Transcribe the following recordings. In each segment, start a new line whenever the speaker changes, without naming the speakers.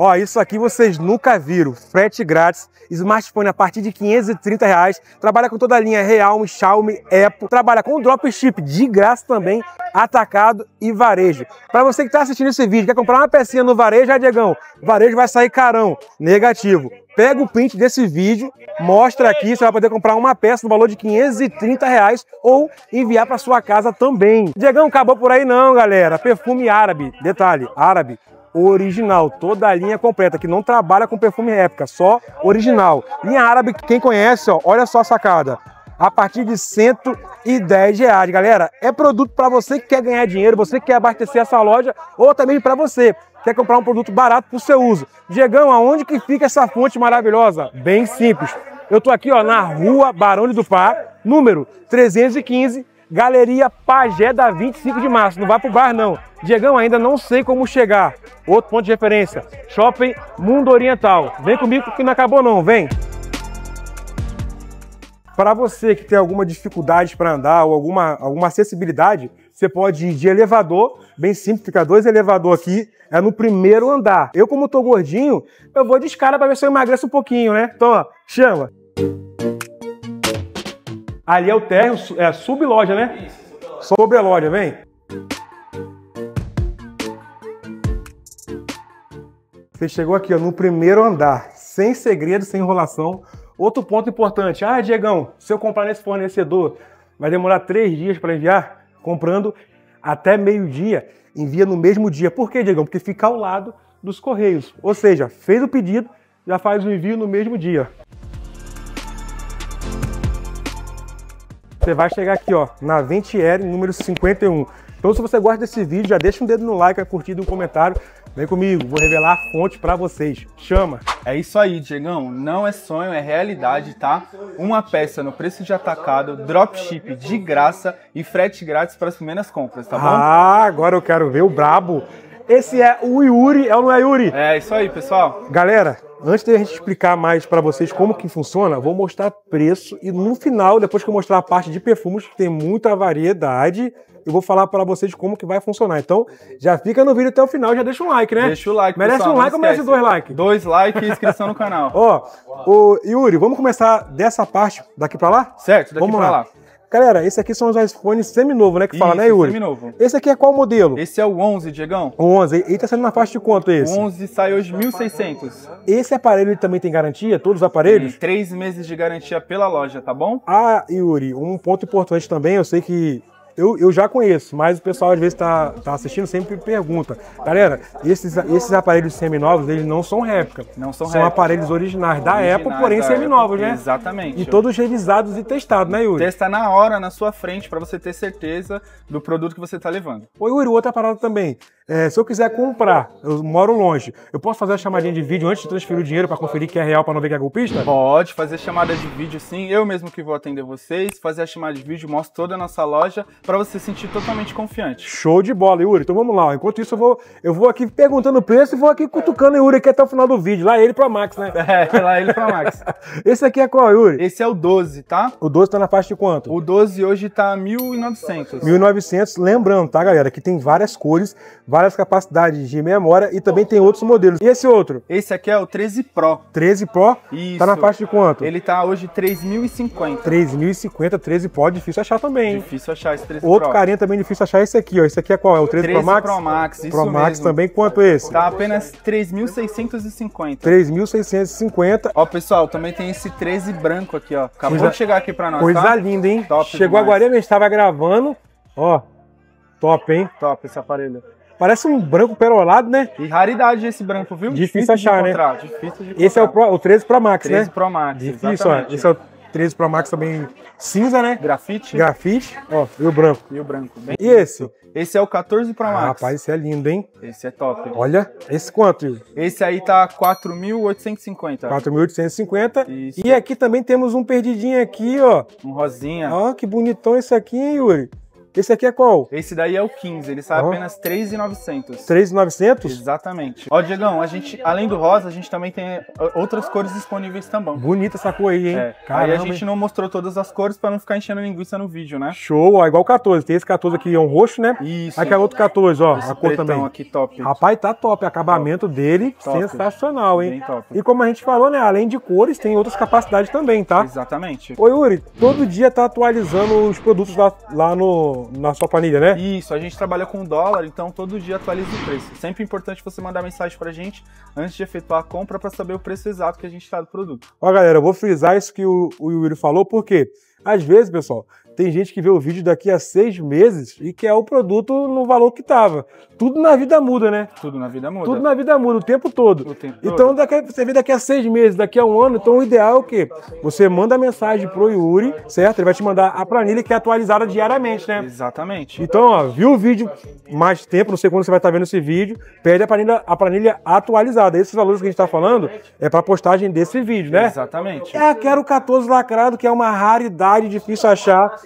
Ó, isso aqui vocês nunca viram. Frete grátis, smartphone a partir de 530 reais. Trabalha com toda a linha Realme, Xiaomi, Apple. Trabalha com dropship de graça também, atacado e varejo. Para você que está assistindo esse vídeo, quer comprar uma pecinha no varejo, ah, Diegão, varejo vai sair carão, negativo. Pega o print desse vídeo, mostra aqui, você vai poder comprar uma peça no valor de 530 reais ou enviar para sua casa também. Diegão, acabou por aí não, galera. Perfume árabe, detalhe, árabe original, toda a linha completa, que não trabalha com perfume réplica, só original. Linha árabe, quem conhece, ó, olha só a sacada. A partir de 110 reais, galera. É produto para você que quer ganhar dinheiro, você que quer abastecer essa loja, ou também para você quer comprar um produto barato para o seu uso. Diegão, aonde que fica essa fonte maravilhosa? Bem simples. Eu tô aqui ó, na rua Barão de Dupá, número 315, Galeria Pagé da 25 de março. Não vai pro bar, não. Diegão, ainda não sei como chegar. Outro ponto de referência: Shopping Mundo Oriental. Vem comigo que não acabou, não. Vem. Para você que tem alguma dificuldade para andar ou alguma, alguma acessibilidade, você pode ir de elevador, bem simples, fica dois elevadores aqui, é no primeiro andar. Eu, como tô gordinho, eu vou de escada para ver se eu emagreço um pouquinho, né? Então, ó, chama. Ali é o térreo, é subloja, né? Isso, sobre a loja, vem. Você chegou aqui ó, no primeiro andar, sem segredo, sem enrolação. Outro ponto importante. Ah, Diegão, se eu comprar nesse fornecedor, vai demorar três dias para enviar? Comprando até meio-dia, envia no mesmo dia. Por quê, Diegão? Porque fica ao lado dos correios. Ou seja, fez o pedido, já faz o envio no mesmo dia. Você vai chegar aqui, ó, na Ventieri, número 51. Então, se você gosta desse vídeo, já deixa um dedo no like, a curtida e um comentário. Vem comigo, vou revelar a fonte para vocês. Chama!
É isso aí, Diegão. Não é sonho, é realidade, tá? Uma peça no preço de atacado, dropship de graça e frete grátis para as primeiras compras, tá bom?
Ah, agora eu quero ver o brabo. Esse é o Yuri, é ou não é Yuri?
É isso aí, pessoal.
Galera, Antes de a gente explicar mais para vocês como que funciona, vou mostrar preço e no final, depois que eu mostrar a parte de perfumes, que tem muita variedade, eu vou falar para vocês como que vai funcionar. Então, já fica no vídeo até o final, já deixa um like, né?
Deixa o like,
Merece
pessoal,
um like ou merece dois likes?
Dois likes e inscrição no canal.
Ó, o Yuri, vamos começar dessa parte daqui para lá?
Certo, daqui para lá. lá.
Galera, esse aqui são os iPhones seminovo, né? Que Isso, fala, né, Yuri?
seminovo.
Esse aqui é qual modelo?
Esse é o 11, Diegão.
O 11. E tá saindo na faixa de quanto esse?
O 11 sai hoje 1.600.
Esse aparelho também tem garantia? Todos os aparelhos?
Tem três meses de garantia pela loja, tá bom?
Ah, Yuri, um ponto importante também, eu sei que eu, eu já conheço, mas o pessoal às vezes está tá assistindo sempre pergunta. Galera, esses, esses aparelhos seminovos, eles não são réplica.
Não são
São
réplica.
aparelhos originais, originais da Apple, porém seminovos, né?
Exatamente.
E todos revisados e testados, né, Yuri?
Testa na hora, na sua frente, para você ter certeza do produto que você está levando.
Ô, Yuri, outra parada também. É, se eu quiser comprar, eu moro longe, eu posso fazer a chamadinha de vídeo antes de transferir o dinheiro para conferir que é real para não ver que é golpista?
Pode fazer chamada de vídeo sim, eu mesmo que vou atender vocês, fazer a chamada de vídeo, mostro toda a nossa loja para você se sentir totalmente confiante.
Show de bola, Yuri. Então vamos lá. Enquanto isso, eu vou, eu vou aqui perguntando o preço e vou aqui cutucando o Yuri aqui até o final do vídeo. Lá ele pro Max, né?
É, lá ele pro Max.
Esse aqui é qual, Yuri?
Esse é o 12, tá?
O 12 tá na faixa de quanto?
O 12 hoje tá 1.900.
1.900. Lembrando, tá, galera, que tem várias cores, várias capacidades de memória e também tem outros modelos. E esse outro?
Esse aqui é o 13 Pro.
13 Pro?
Isso.
Tá na faixa de quanto?
Ele tá hoje 3.050.
3.050, 13 Pro, difícil achar também. Hein?
Difícil achar esse 13
Outro Pro. carinha também difícil achar esse aqui, ó. Esse aqui é qual? É o 13,
13
Pro Max?
Pro Max, isso
Pro Max
mesmo.
também, quanto esse?
Tá apenas 3.650.
3.650.
Ó, pessoal, também tem esse 13 branco aqui, ó. Acabou
Coisa-
de chegar aqui pra nós,
Coisa
tá?
linda, hein?
Top
Chegou
demais.
agora, a gente estava gravando. Ó, top, hein?
Top esse aparelho.
Parece um branco perolado, né?
E raridade esse branco, viu?
Difícil achar, né?
encontrar, Difícil de
Esse é o,
encontrar.
Pro- o 13 Pro Max,
13
né?
Pro Max,
Difícil, ó.
exatamente.
Esse é o 13 Pro Max também cinza, né?
Grafite
Grafite, ó, e o branco.
e o branco. Bem
E esse?
Esse é o 14 Pro
Ah,
Max.
rapaz, esse é lindo, hein?
Esse é top.
Olha, esse quanto? Yuri?
Esse aí tá 4.850.
4.850.
Isso.
E aqui também temos um perdidinho aqui, ó.
Um rosinha.
Ó, que bonitão esse aqui, hein, Yuri? Esse aqui é qual?
Esse daí é o 15, ele sai
Ó.
apenas 3,900.
3,900?
Exatamente. Ó, Diegão, a gente, além do rosa, a gente também tem outras cores disponíveis também.
Bonita essa cor aí, hein?
É. Aí
Caramba,
a gente
hein?
não mostrou todas as cores pra não ficar enchendo linguiça no vídeo, né?
Show, ó, igual o 14. Tem esse 14 aqui, é um roxo, né?
Isso.
Aqui é outro 14, ó,
Esse
a cor também.
aqui top.
Rapaz, tá top. Acabamento dele,
Top.
sensacional, hein?
Bem top.
E como a gente falou, né? Além de cores, tem outras capacidades também, tá?
Exatamente.
Ô Yuri, todo dia tá atualizando os produtos lá, lá no, na sua planilha, né?
Isso, a gente trabalha com dólar, então todo dia atualiza o preço. Sempre importante você mandar mensagem pra gente antes de efetuar a compra pra saber o preço exato que a gente tá do produto.
Ó, galera, eu vou frisar isso que o, o Yuri falou, porque às vezes, pessoal, tem gente que vê o vídeo daqui a seis meses e quer o produto no valor que tava. Tudo na vida muda, né?
Tudo na vida muda.
Tudo na vida muda o tempo todo.
O tempo
Então,
todo.
daqui, você vê daqui a seis meses, daqui a um ano, então o ideal é o quê? Você manda a mensagem pro Yuri, certo? Ele vai te mandar a planilha que é atualizada diariamente, né?
Exatamente.
Então, ó, viu o vídeo mais tempo, não sei quando você vai estar vendo esse vídeo, pede a planilha, a planilha atualizada. Esses valores que a gente está falando é para postagem desse vídeo, né?
Exatamente.
É, quero o 14 lacrado, que é uma raridade, difícil achar.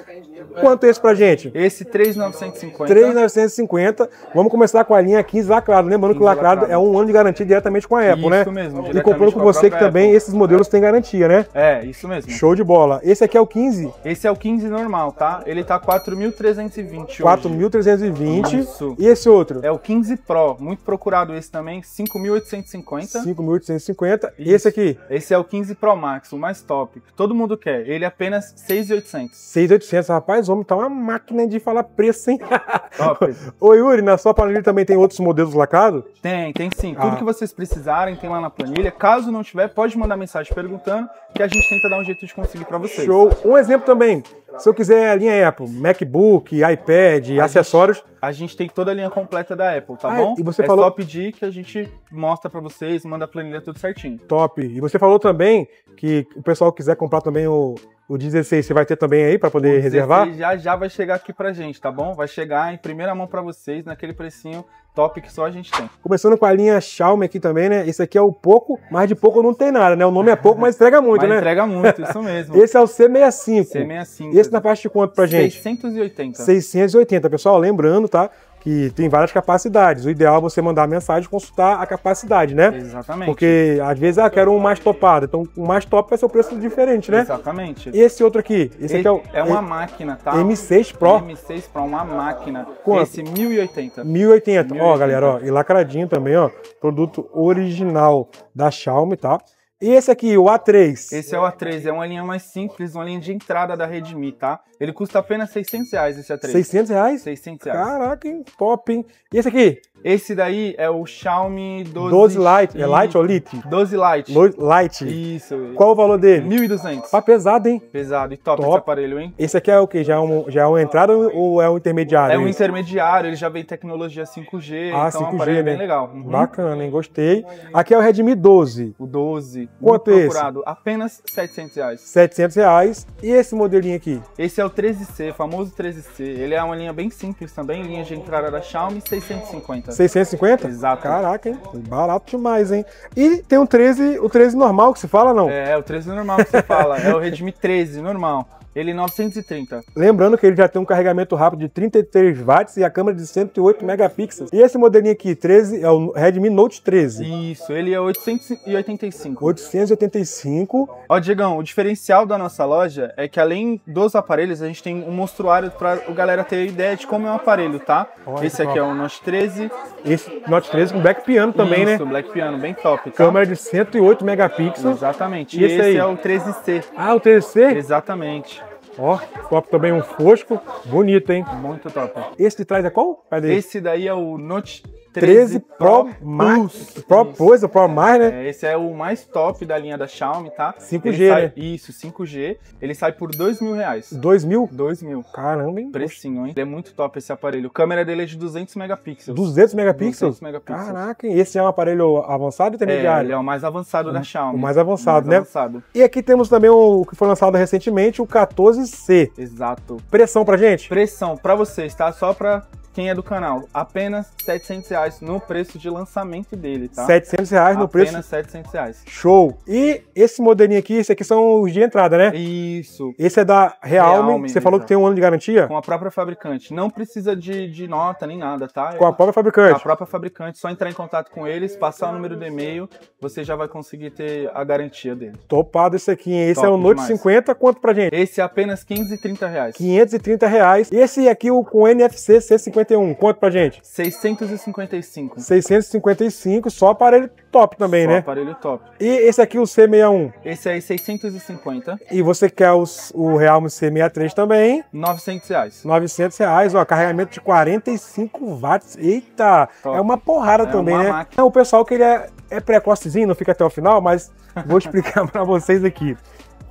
Quanto é esse pra gente?
Esse 3,950.
3,950. Vamos começar com a linha 15 lacrado. Lembrando que o
15
lacrado
lacrado.
é um ano de garantia diretamente com a Apple,
Isso
né?
mesmo,
E comprando com
com
você que
própria
também
Apple.
esses modelos têm garantia, né?
É, isso mesmo.
Show de bola. Esse aqui é o 15,
Esse é o 15 normal, tá? Ele tá 4.320 hoje.
4.320.
Isso.
E esse outro?
É o 15 Pro, muito procurado esse também, 5.850.
5.850. E
Isso.
esse aqui?
Esse é o 15 Pro Max, o mais top. Todo mundo quer. Ele é apenas 6.800.
6.800. Rapaz, homem, tá uma máquina de falar preço, hein?
Top.
Ô, Yuri, na sua planilha também tem outros modelos lacrados?
Tem, tem sim. Tudo
Ah.
que vocês precisarem tem lá na planilha. Caso não tiver, pode mandar mensagem perguntando que a gente tenta dar um jeito de conseguir pra vocês.
Show. Um exemplo também. Se eu quiser a linha Apple, MacBook, iPad, acessórios,
A gente tem toda a linha completa da Apple, tá
Ah,
bom?
e você
é
falou-
só pedir que a gente mostra pra vocês, manda a planilha tudo certinho.
top. E você falou também que o pessoal quiser comprar também o, o 16, você vai ter também aí para poder reservar?
16 Já já vai chegar aqui pra gente, tá bom? Vai chegar em primeira mão pra vocês, naquele precinho top que só a gente tem.
Começando com a linha Xiaomi aqui também, né? Esse aqui é o pouco, mas de pouco não tem nada, né? O nome é pouco, mas entrega muito,
Mas
né?
entrega muito, isso mesmo.
Esse é o C65.
C65.
Esse na faixa de quanto pra gente?
680.
680, pessoal. Lembrando, tá? Que tem várias capacidades. O ideal é você mandar a mensagem e consultar a capacidade, né?
Exatamente.
Porque às vezes, ah, quero um mais topado. Então, o mais top vai ser o preço diferente, né?
Exatamente.
E esse outro aqui? Esse aqui é o
é uma máquina, tá?
M6 Pro.
M6 Pro, uma máquina.
Quanto?
Esse 1080.
1080. Ó,
1080.
galera, ó. E lacradinho também, ó. Produto original da Xiaomi, tá? E esse aqui, o A3.
Esse é o A3, é uma linha mais simples, uma linha de entrada da Redmi, tá? Ele custa apenas 600 reais esse A3.
600 reais?
600 reais.
Caraca, hein? Top, hein? E esse aqui?
Esse daí é o Xiaomi 12,
12 Lite. É Lite ou
Lite?
Lite?
12 Lite.
Lo- Lite.
Isso.
Qual o valor dele?
1.200.
Tá pesado, hein?
Pesado e top,
Top.
esse aparelho, hein?
Esse aqui é o quê? Já é, um, já é uma entrada ou é um intermediário?
É um intermediário, ele já vem tecnologia 5G,
Ah,
então é um
5G,
aparelho
né?
bem legal. Uhum.
Bacana, hein? Gostei. Aqui é o Redmi 12.
O 12,
Quanto é esse?
apenas 700 reais.
700 reais. E esse modelinho aqui?
Esse é o 13C, famoso 13C. Ele é uma linha bem simples também, linha de entrada da Xiaomi, 650.
650?
Exato.
Caraca, hein? Barato demais, hein? E tem o 13, o 13 normal que se fala, não?
É, é o 13 normal que você fala, é o Redmi 13 normal. Ele 930.
Lembrando que ele já tem um carregamento rápido de 33 watts e a câmera de 108 megapixels. E esse modelinho aqui, 13, é o Redmi Note 13.
Isso, ele é 885.
885.
Ó, Diegão, o diferencial da nossa loja é que além dos aparelhos, a gente tem um mostruário pra o galera ter ideia de como é o aparelho, tá?
Olha
Esse aqui
top.
é o Note 13.
Esse Note 13 com back piano também,
Isso,
né?
Black Piano, bem top, tá?
Câmera de 108 megapixels.
Exatamente.
E esse
esse
aí?
é o 13C.
Ah, o 13C?
Exatamente.
Ó, top também um fosco. Bonito, hein?
Muito top.
Esse de trás é qual? Cadê?
Esse daí é o Note
13 Pro, mais.
Plus.
Pro. Plus, o Pro mais, né?
É, esse é o mais top da linha da Xiaomi, tá?
5G,
Ele sai-
né?
Isso, 5G. Ele sai por dois mil reais.
2 mil?
2 mil.
Caramba, hein?
Precinho, hein? Ele é muito top esse aparelho. A câmera dele é de 200 megapixels.
200 megapixels?
200 megapixels.
Caraca, hein? esse é um aparelho avançado ou
É,
intermediário?
ele é o mais avançado da Xiaomi.
o mais avançado, né?
avançado.
E aqui temos também o que foi lançado recentemente, o 14C.
Exato.
Pressão pra gente?
Pressão pra vocês, tá? Só pra quem é do canal, apenas 700 reais no preço de lançamento dele, tá?
700 reais no preço.
Apenas 700 reais.
Show. E esse modelinho aqui, esse aqui são os de entrada, né?
Isso.
Esse é da Realme.
Realme,
Você falou que tem um ano de garantia?
Com a própria fabricante. Não precisa de, de nota nem nada, tá?
Com a própria
A
fabricante.
própria fabricante, só entrar em contato com eles, passar o número do e-mail, você já vai conseguir ter a garantia dele.
Topado esse aqui, hein? Esse
Top
é o Note
demais.
50, quanto pra gente?
Esse é apenas 530 reais.
530 reais. E esse aqui, o com NFC C51, quanto pra gente?
655.
655, só aparelho top também,
Só
né?
aparelho top.
E esse aqui, o C61.
Esse aí, 650,
E você quer os- o Realme C63 também,
900 reais.
900 reais, ó, carregamento de 45 watts. Eita,
Top.
é uma porrada
É
também,
uma
né?
máquina.
O pessoal que ele é, é precocezinho, não fica até o final, mas vou explicar pra vocês aqui.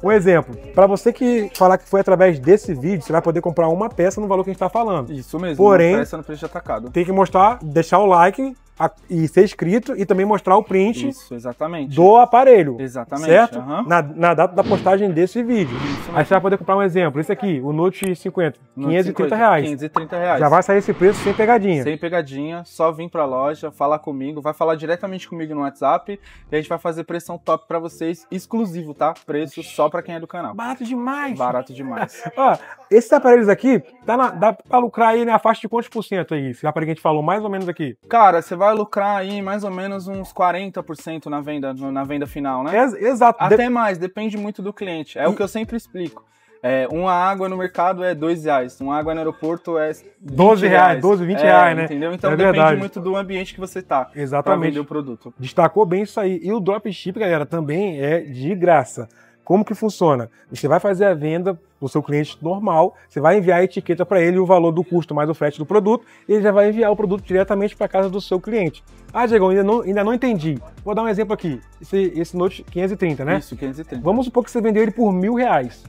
Um exemplo, para você que falar que foi através desse vídeo, você vai poder comprar uma peça no valor que a gente tá falando.
Isso mesmo,
Porém-
peça no preço de atacado.
Tem que mostrar, deixar o like a- e ser inscrito e também mostrar o print
Isso,
do aparelho.
Exatamente,
Certo?
aham.
Na, na data da postagem desse vídeo.
Isso
Aí você vai poder comprar um exemplo. Esse aqui, o Note 50,
No
530
50,
reais.
530 reais.
Já vai sair esse preço sem pegadinha.
Sem pegadinha, só vir pra loja, falar comigo, vai falar diretamente comigo no WhatsApp e a gente vai fazer pressão top pra vocês, exclusivo, tá? Preço só pra quem é do canal.
Barato demais.
Barato demais.
Ó, esses aparelhos aqui, tá na- dá pra lucrar aí na faixa de quantos por cento aí? Esse aparelho que a gente falou, mais ou menos aqui.
Cara, você vai lucrar aí mais ou menos uns 40% na venda, na venda final, né?
Ex- exato.
Até mais, depende muito do cliente. É o
E-
que eu sempre explico. É, uma água no mercado é dois reais, uma água no aeroporto é 20
12 reais, 12, 20
É,
reais, né?
Entendeu? Então
É
depende
verdade.
muito do ambiente que você tá pra
Exatamente.
vender o produto.
Destacou bem isso aí. E o dropship, galera, também é de graça. Como que funciona? Você vai fazer a venda do seu cliente normal, você vai enviar a etiqueta para ele, o valor do custo mais o frete do produto, e ele já vai enviar o produto diretamente para casa do seu cliente. Ah, Diego, ainda não, ainda não entendi. Vou dar um exemplo aqui. Esse, esse Note 530, né?
Isso, 530.
Vamos supor que você vendeu ele por mil reais.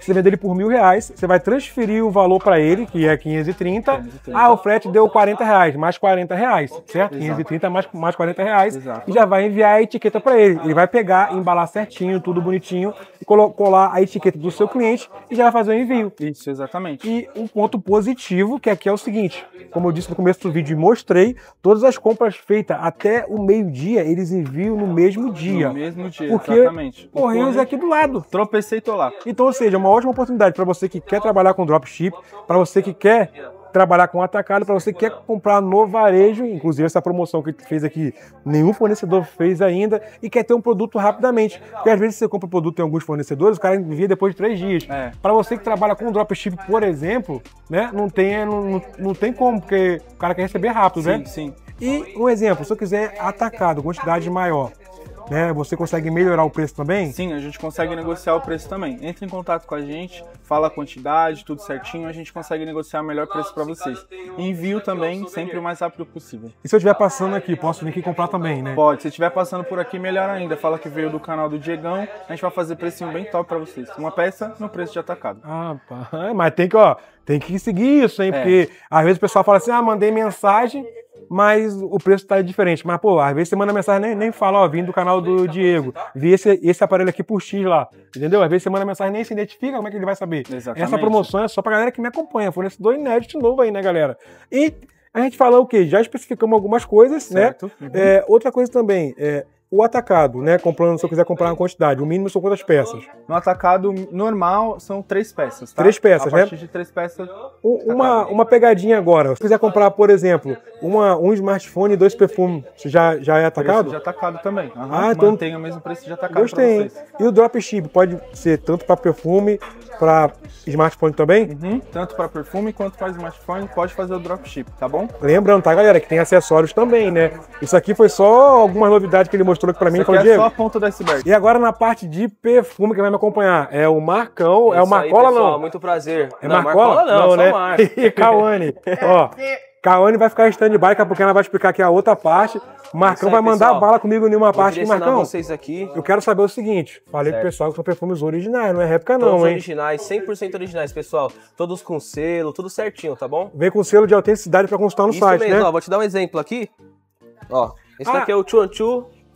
Você vendeu ele por mil reais, você vai transferir o valor para ele, que é 530.
530.
Ah, o frete deu 40 reais, mais 40 reais, certo?
Exato.
530 mais, mais 40 reais.
Exato.
E já vai enviar a etiqueta para ele. Ele vai pegar, embalar certinho, tudo bonitinho, e colar a etiqueta do seu cliente e já vai fazer o envio.
Isso, exatamente.
E um ponto positivo, que aqui é o seguinte: como eu disse no começo do vídeo e mostrei, todas as compras feitas até o meio-dia, eles enviam no mesmo dia.
No mesmo dia,
Porque
exatamente. O
Correios é aqui do lado.
Tropecei e tô lá.
Então, ou seja, uma ótima oportunidade para você que quer trabalhar com dropship, para você que quer trabalhar com atacado, para você que quer comprar no varejo, inclusive essa promoção que a gente fez aqui, nenhum fornecedor fez ainda, e quer ter um produto rapidamente. Porque às vezes você compra produto em alguns fornecedores, o cara envia depois de três dias.
É.
Para você que trabalha com dropship, por exemplo, né, não tem, não, não- não tem como, porque o cara quer receber rápido,
Sim,
né?
sim.
E um exemplo, se eu quiser atacado, quantidade maior, né, você consegue melhorar o preço também?
Sim, a gente consegue negociar o preço também. Entre em contato com a gente, fala a quantidade, tudo certinho, a gente consegue negociar o melhor preço para vocês. Envio também, sempre o mais rápido possível.
E se eu estiver passando aqui, posso vir aqui comprar também, né?
Pode, se estiver passando por aqui, melhor ainda. Fala que veio do canal do Diegão, a gente vai fazer precinho bem top para vocês. Uma peça no preço de atacado.
Ah, pá. mas tem que, ó, tem que seguir isso, hein?
É.
Porque às vezes o pessoal fala assim, ah, mandei mensagem, mas o preço tá diferente. Mas, pô, às vezes você manda mensagem nem, nem fala, ó, vim do canal do Diego, vi esse, esse aparelho aqui por X lá, entendeu? Às vezes você manda mensagem nem se identifica, como é que ele vai saber?
Exatamente.
Essa promoção é só pra galera que me acompanha, fornecedor inédito novo aí, né, galera? E a gente falou o quê? Já especificamos algumas coisas,
Certo.
né?
Uhum.
É, outra coisa também, é, o atacado, né? Comprando, se eu quiser comprar uma quantidade, o mínimo são quantas peças?
No atacado normal são três peças, tá?
Três peças,
a
né?
partir de três peças.
Um- Uma, uma pegadinha agora. Se quiser comprar, por exemplo, uma, um smartphone e dois perfumes, já, já é
Preço
atacado?
de atacado também. Aham,
Ah, então-
Mantém o mesmo preço de atacado
Gostei. E o dropship pode ser tanto para perfume, para smartphone também?
Uhum, Tanto para perfume quanto para smartphone, pode fazer o dropship, tá bom?
Lembrando, tá, galera, que tem acessórios também, né? Isso aqui foi só algumas novidades que ele mostrou aqui pra mim.
Isso
Falou,
é
Diego.
só a ponta do iceberg.
E agora na parte de perfume, quem vai me acompanhar é o Marcão, é o
Isso aí,
Marcola
pessoal,
não?
Muito prazer.
É Marcola?
não, só
né?
Marco.
E Cauane. Ó, Cauane vai ficar em stand-by, daqui a pouco ela vai explicar aqui a outra parte. Marcão
Isso aí,
vai mandar
pessoal.
bala comigo em uma parte aqui,
direcionar
Marcão.
vocês aqui.
Eu quero saber o seguinte, falei pro
Certo.
pessoal que são perfumes originais, não é réplica
Todos
não, hein?
originais, 100% originais, pessoal. Todos com selo, tudo certinho, tá bom?
Vem com selo de autenticidade pra consultar no
Isso
site,
mesmo,
né?
ó, vou te dar um exemplo aqui. Ó, esse
Ah.
daqui é o Chuan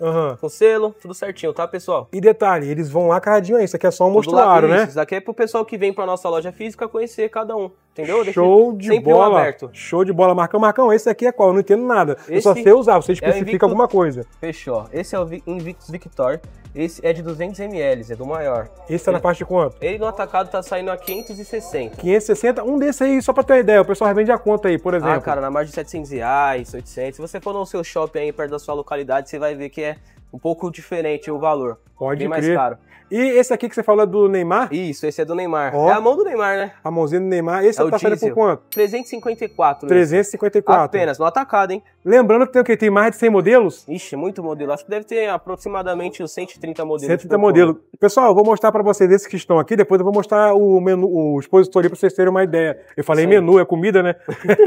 Aham.
com selo, tudo certinho, tá, pessoal?
E detalhe, eles vão lá carradinho aí. Isso aqui é só um mostruário, né?
Isso, daqui é pro pessoal que vem pra nossa loja física conhecer cada um, entendeu? Deixa
Show de
sempre um
bola.
aberto.
Show de bola. Marcão, Marcão, esse aqui é qual? Eu não entendo nada. Eu só
Esse
sei usar, você
é
especifica
Invictus-
alguma coisa.
Fechou. Esse é o Vi- Invictus Victor. Esse é de 200ml, é do maior.
Esse tá na faixa de quanto?
Ele no atacado tá saindo a 560.
560, um desse aí, só pra ter uma ideia. O pessoal revende a conta aí, por exemplo.
Ah, cara, na margem de 700 reais, 800. Se você for no seu shopping aí perto da sua localidade, você vai ver que é um pouco diferente o valor.
Pode
Bem mais
crer.
caro.
E esse aqui que você falou é do Neymar,
Isso, esse é do Neymar.
Ó.
É a mão do Neymar, né?
a mãozinha do Neymar, esse
É
tá saindo por quanto?
354. esse.
354.
Apenas, no atacado, hein?
Lembrando que tem o quê? Tem mais de 100 modelos?
Ixi, muito modelo. Acho que deve ter aproximadamente uns 130 modelos.
130
por
modelos. Pessoal, eu vou mostrar pra vocês esses que estão aqui, depois eu vou mostrar o menu, o expositor ali pra vocês terem uma ideia. Eu falei
aí.
menu, é comida, né?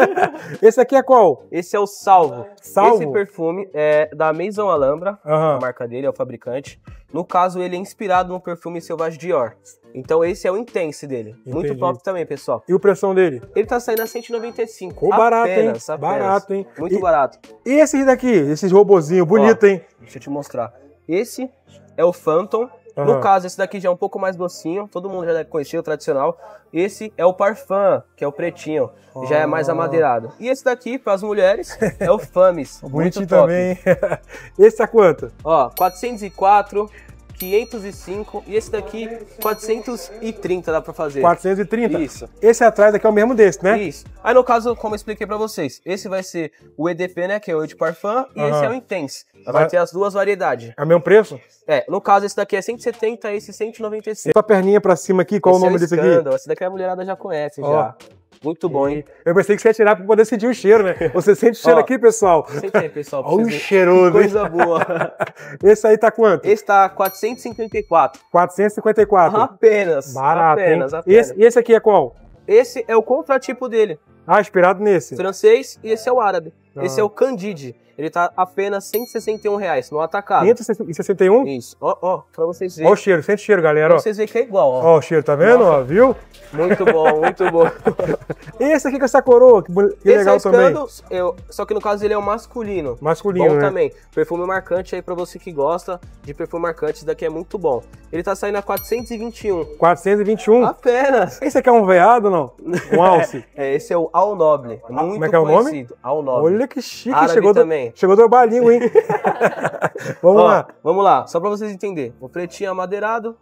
esse aqui é qual?
Esse é o Salvo.
Salvo?
Esse perfume é da Maison Alhambra, a marca dele, é o fabricante. No caso, ele é inspirado no perfume Selvagem Dior. Então esse é o Intense dele. Muito
Entendi.
top também, pessoal.
E o pressão dele?
Ele tá saindo a 195.
Ô, barato, hein?
apenas.
Barato, hein?
Muito
E-
barato.
E esses daqui? Esses robozinhos, bonito, hein?
Deixa eu te mostrar. Esse é o Phantom.
Aham.
No caso, esse daqui já é um pouco mais docinho. Todo mundo já deve conhecer o tradicional. Esse é o Parfum, que é o pretinho. Já é mais
Ah.
amadeirado. E esse daqui, para as mulheres, é o Famis. Muito
Bonitinho também. esse tá quanto?
Ó, 404, 505 e esse daqui 430 dá pra fazer.
430?
Isso.
Esse atrás aqui é o mesmo desse, né?
Isso. Aí no caso, como eu expliquei pra vocês, esse vai ser o EDP, né, que é o Eau de Parfum, e
Aham.
esse é o Intense. Vai
Vai-
ter as duas variedades.
É o mesmo preço?
É, no caso esse daqui é 170, esse 195.
Essa perninha pra cima aqui, qual
esse
o nome
é
desse aqui?
Esse daqui a mulherada já conhece
Ó.
já. Muito bom, hein?
Eu pensei que você ia tirar pra poder sentir o cheiro, né? Você sente o cheiro
Ó.
aqui, pessoal?
Senta aí, pessoal.
Olha o cheiroso?
Coisa boa.
Esse aí tá quanto?
Esse tá 454.
454.
Apenas.
Barato,
apenas,
hein?
apenas.
Esse, e esse aqui é qual?
Esse é o contratipo dele.
Ah, inspirado nesse.
francês e esse é o árabe.
Ah.
Esse é o Candide. Ele tá apenas 161 reais no atacado.
561?
Isso. Ó, ó, pra vocês
Olha o
verem.
cheiro, sente o cheiro, galera,
Pra
ó.
vocês verem que é igual, ó.
Ó o cheiro, tá vendo? Ó, viu?
Muito bom, muito bom.
Esse aqui com essa coroa, que,
esse
legal
é o
também.
Eu- só que no caso ele é o masculino.
Masculino,
bom
né?
também. Perfume marcante aí pra você que gosta de perfume marcante, esse daqui é muito bom. Ele tá saindo a 421.
421.
Apenas.
Esse aqui é um veado ou não? Um alce.
É, esse é o Al Noble. Muito
como é que é o nome?
conhecido. Al Noble.
Olha que chique,
Árabe
chegou do, chegou do balinho, hein? Vamos
Ó,
lá.
Vamos lá, só pra vocês entenderem. O pretinho é amadeirado,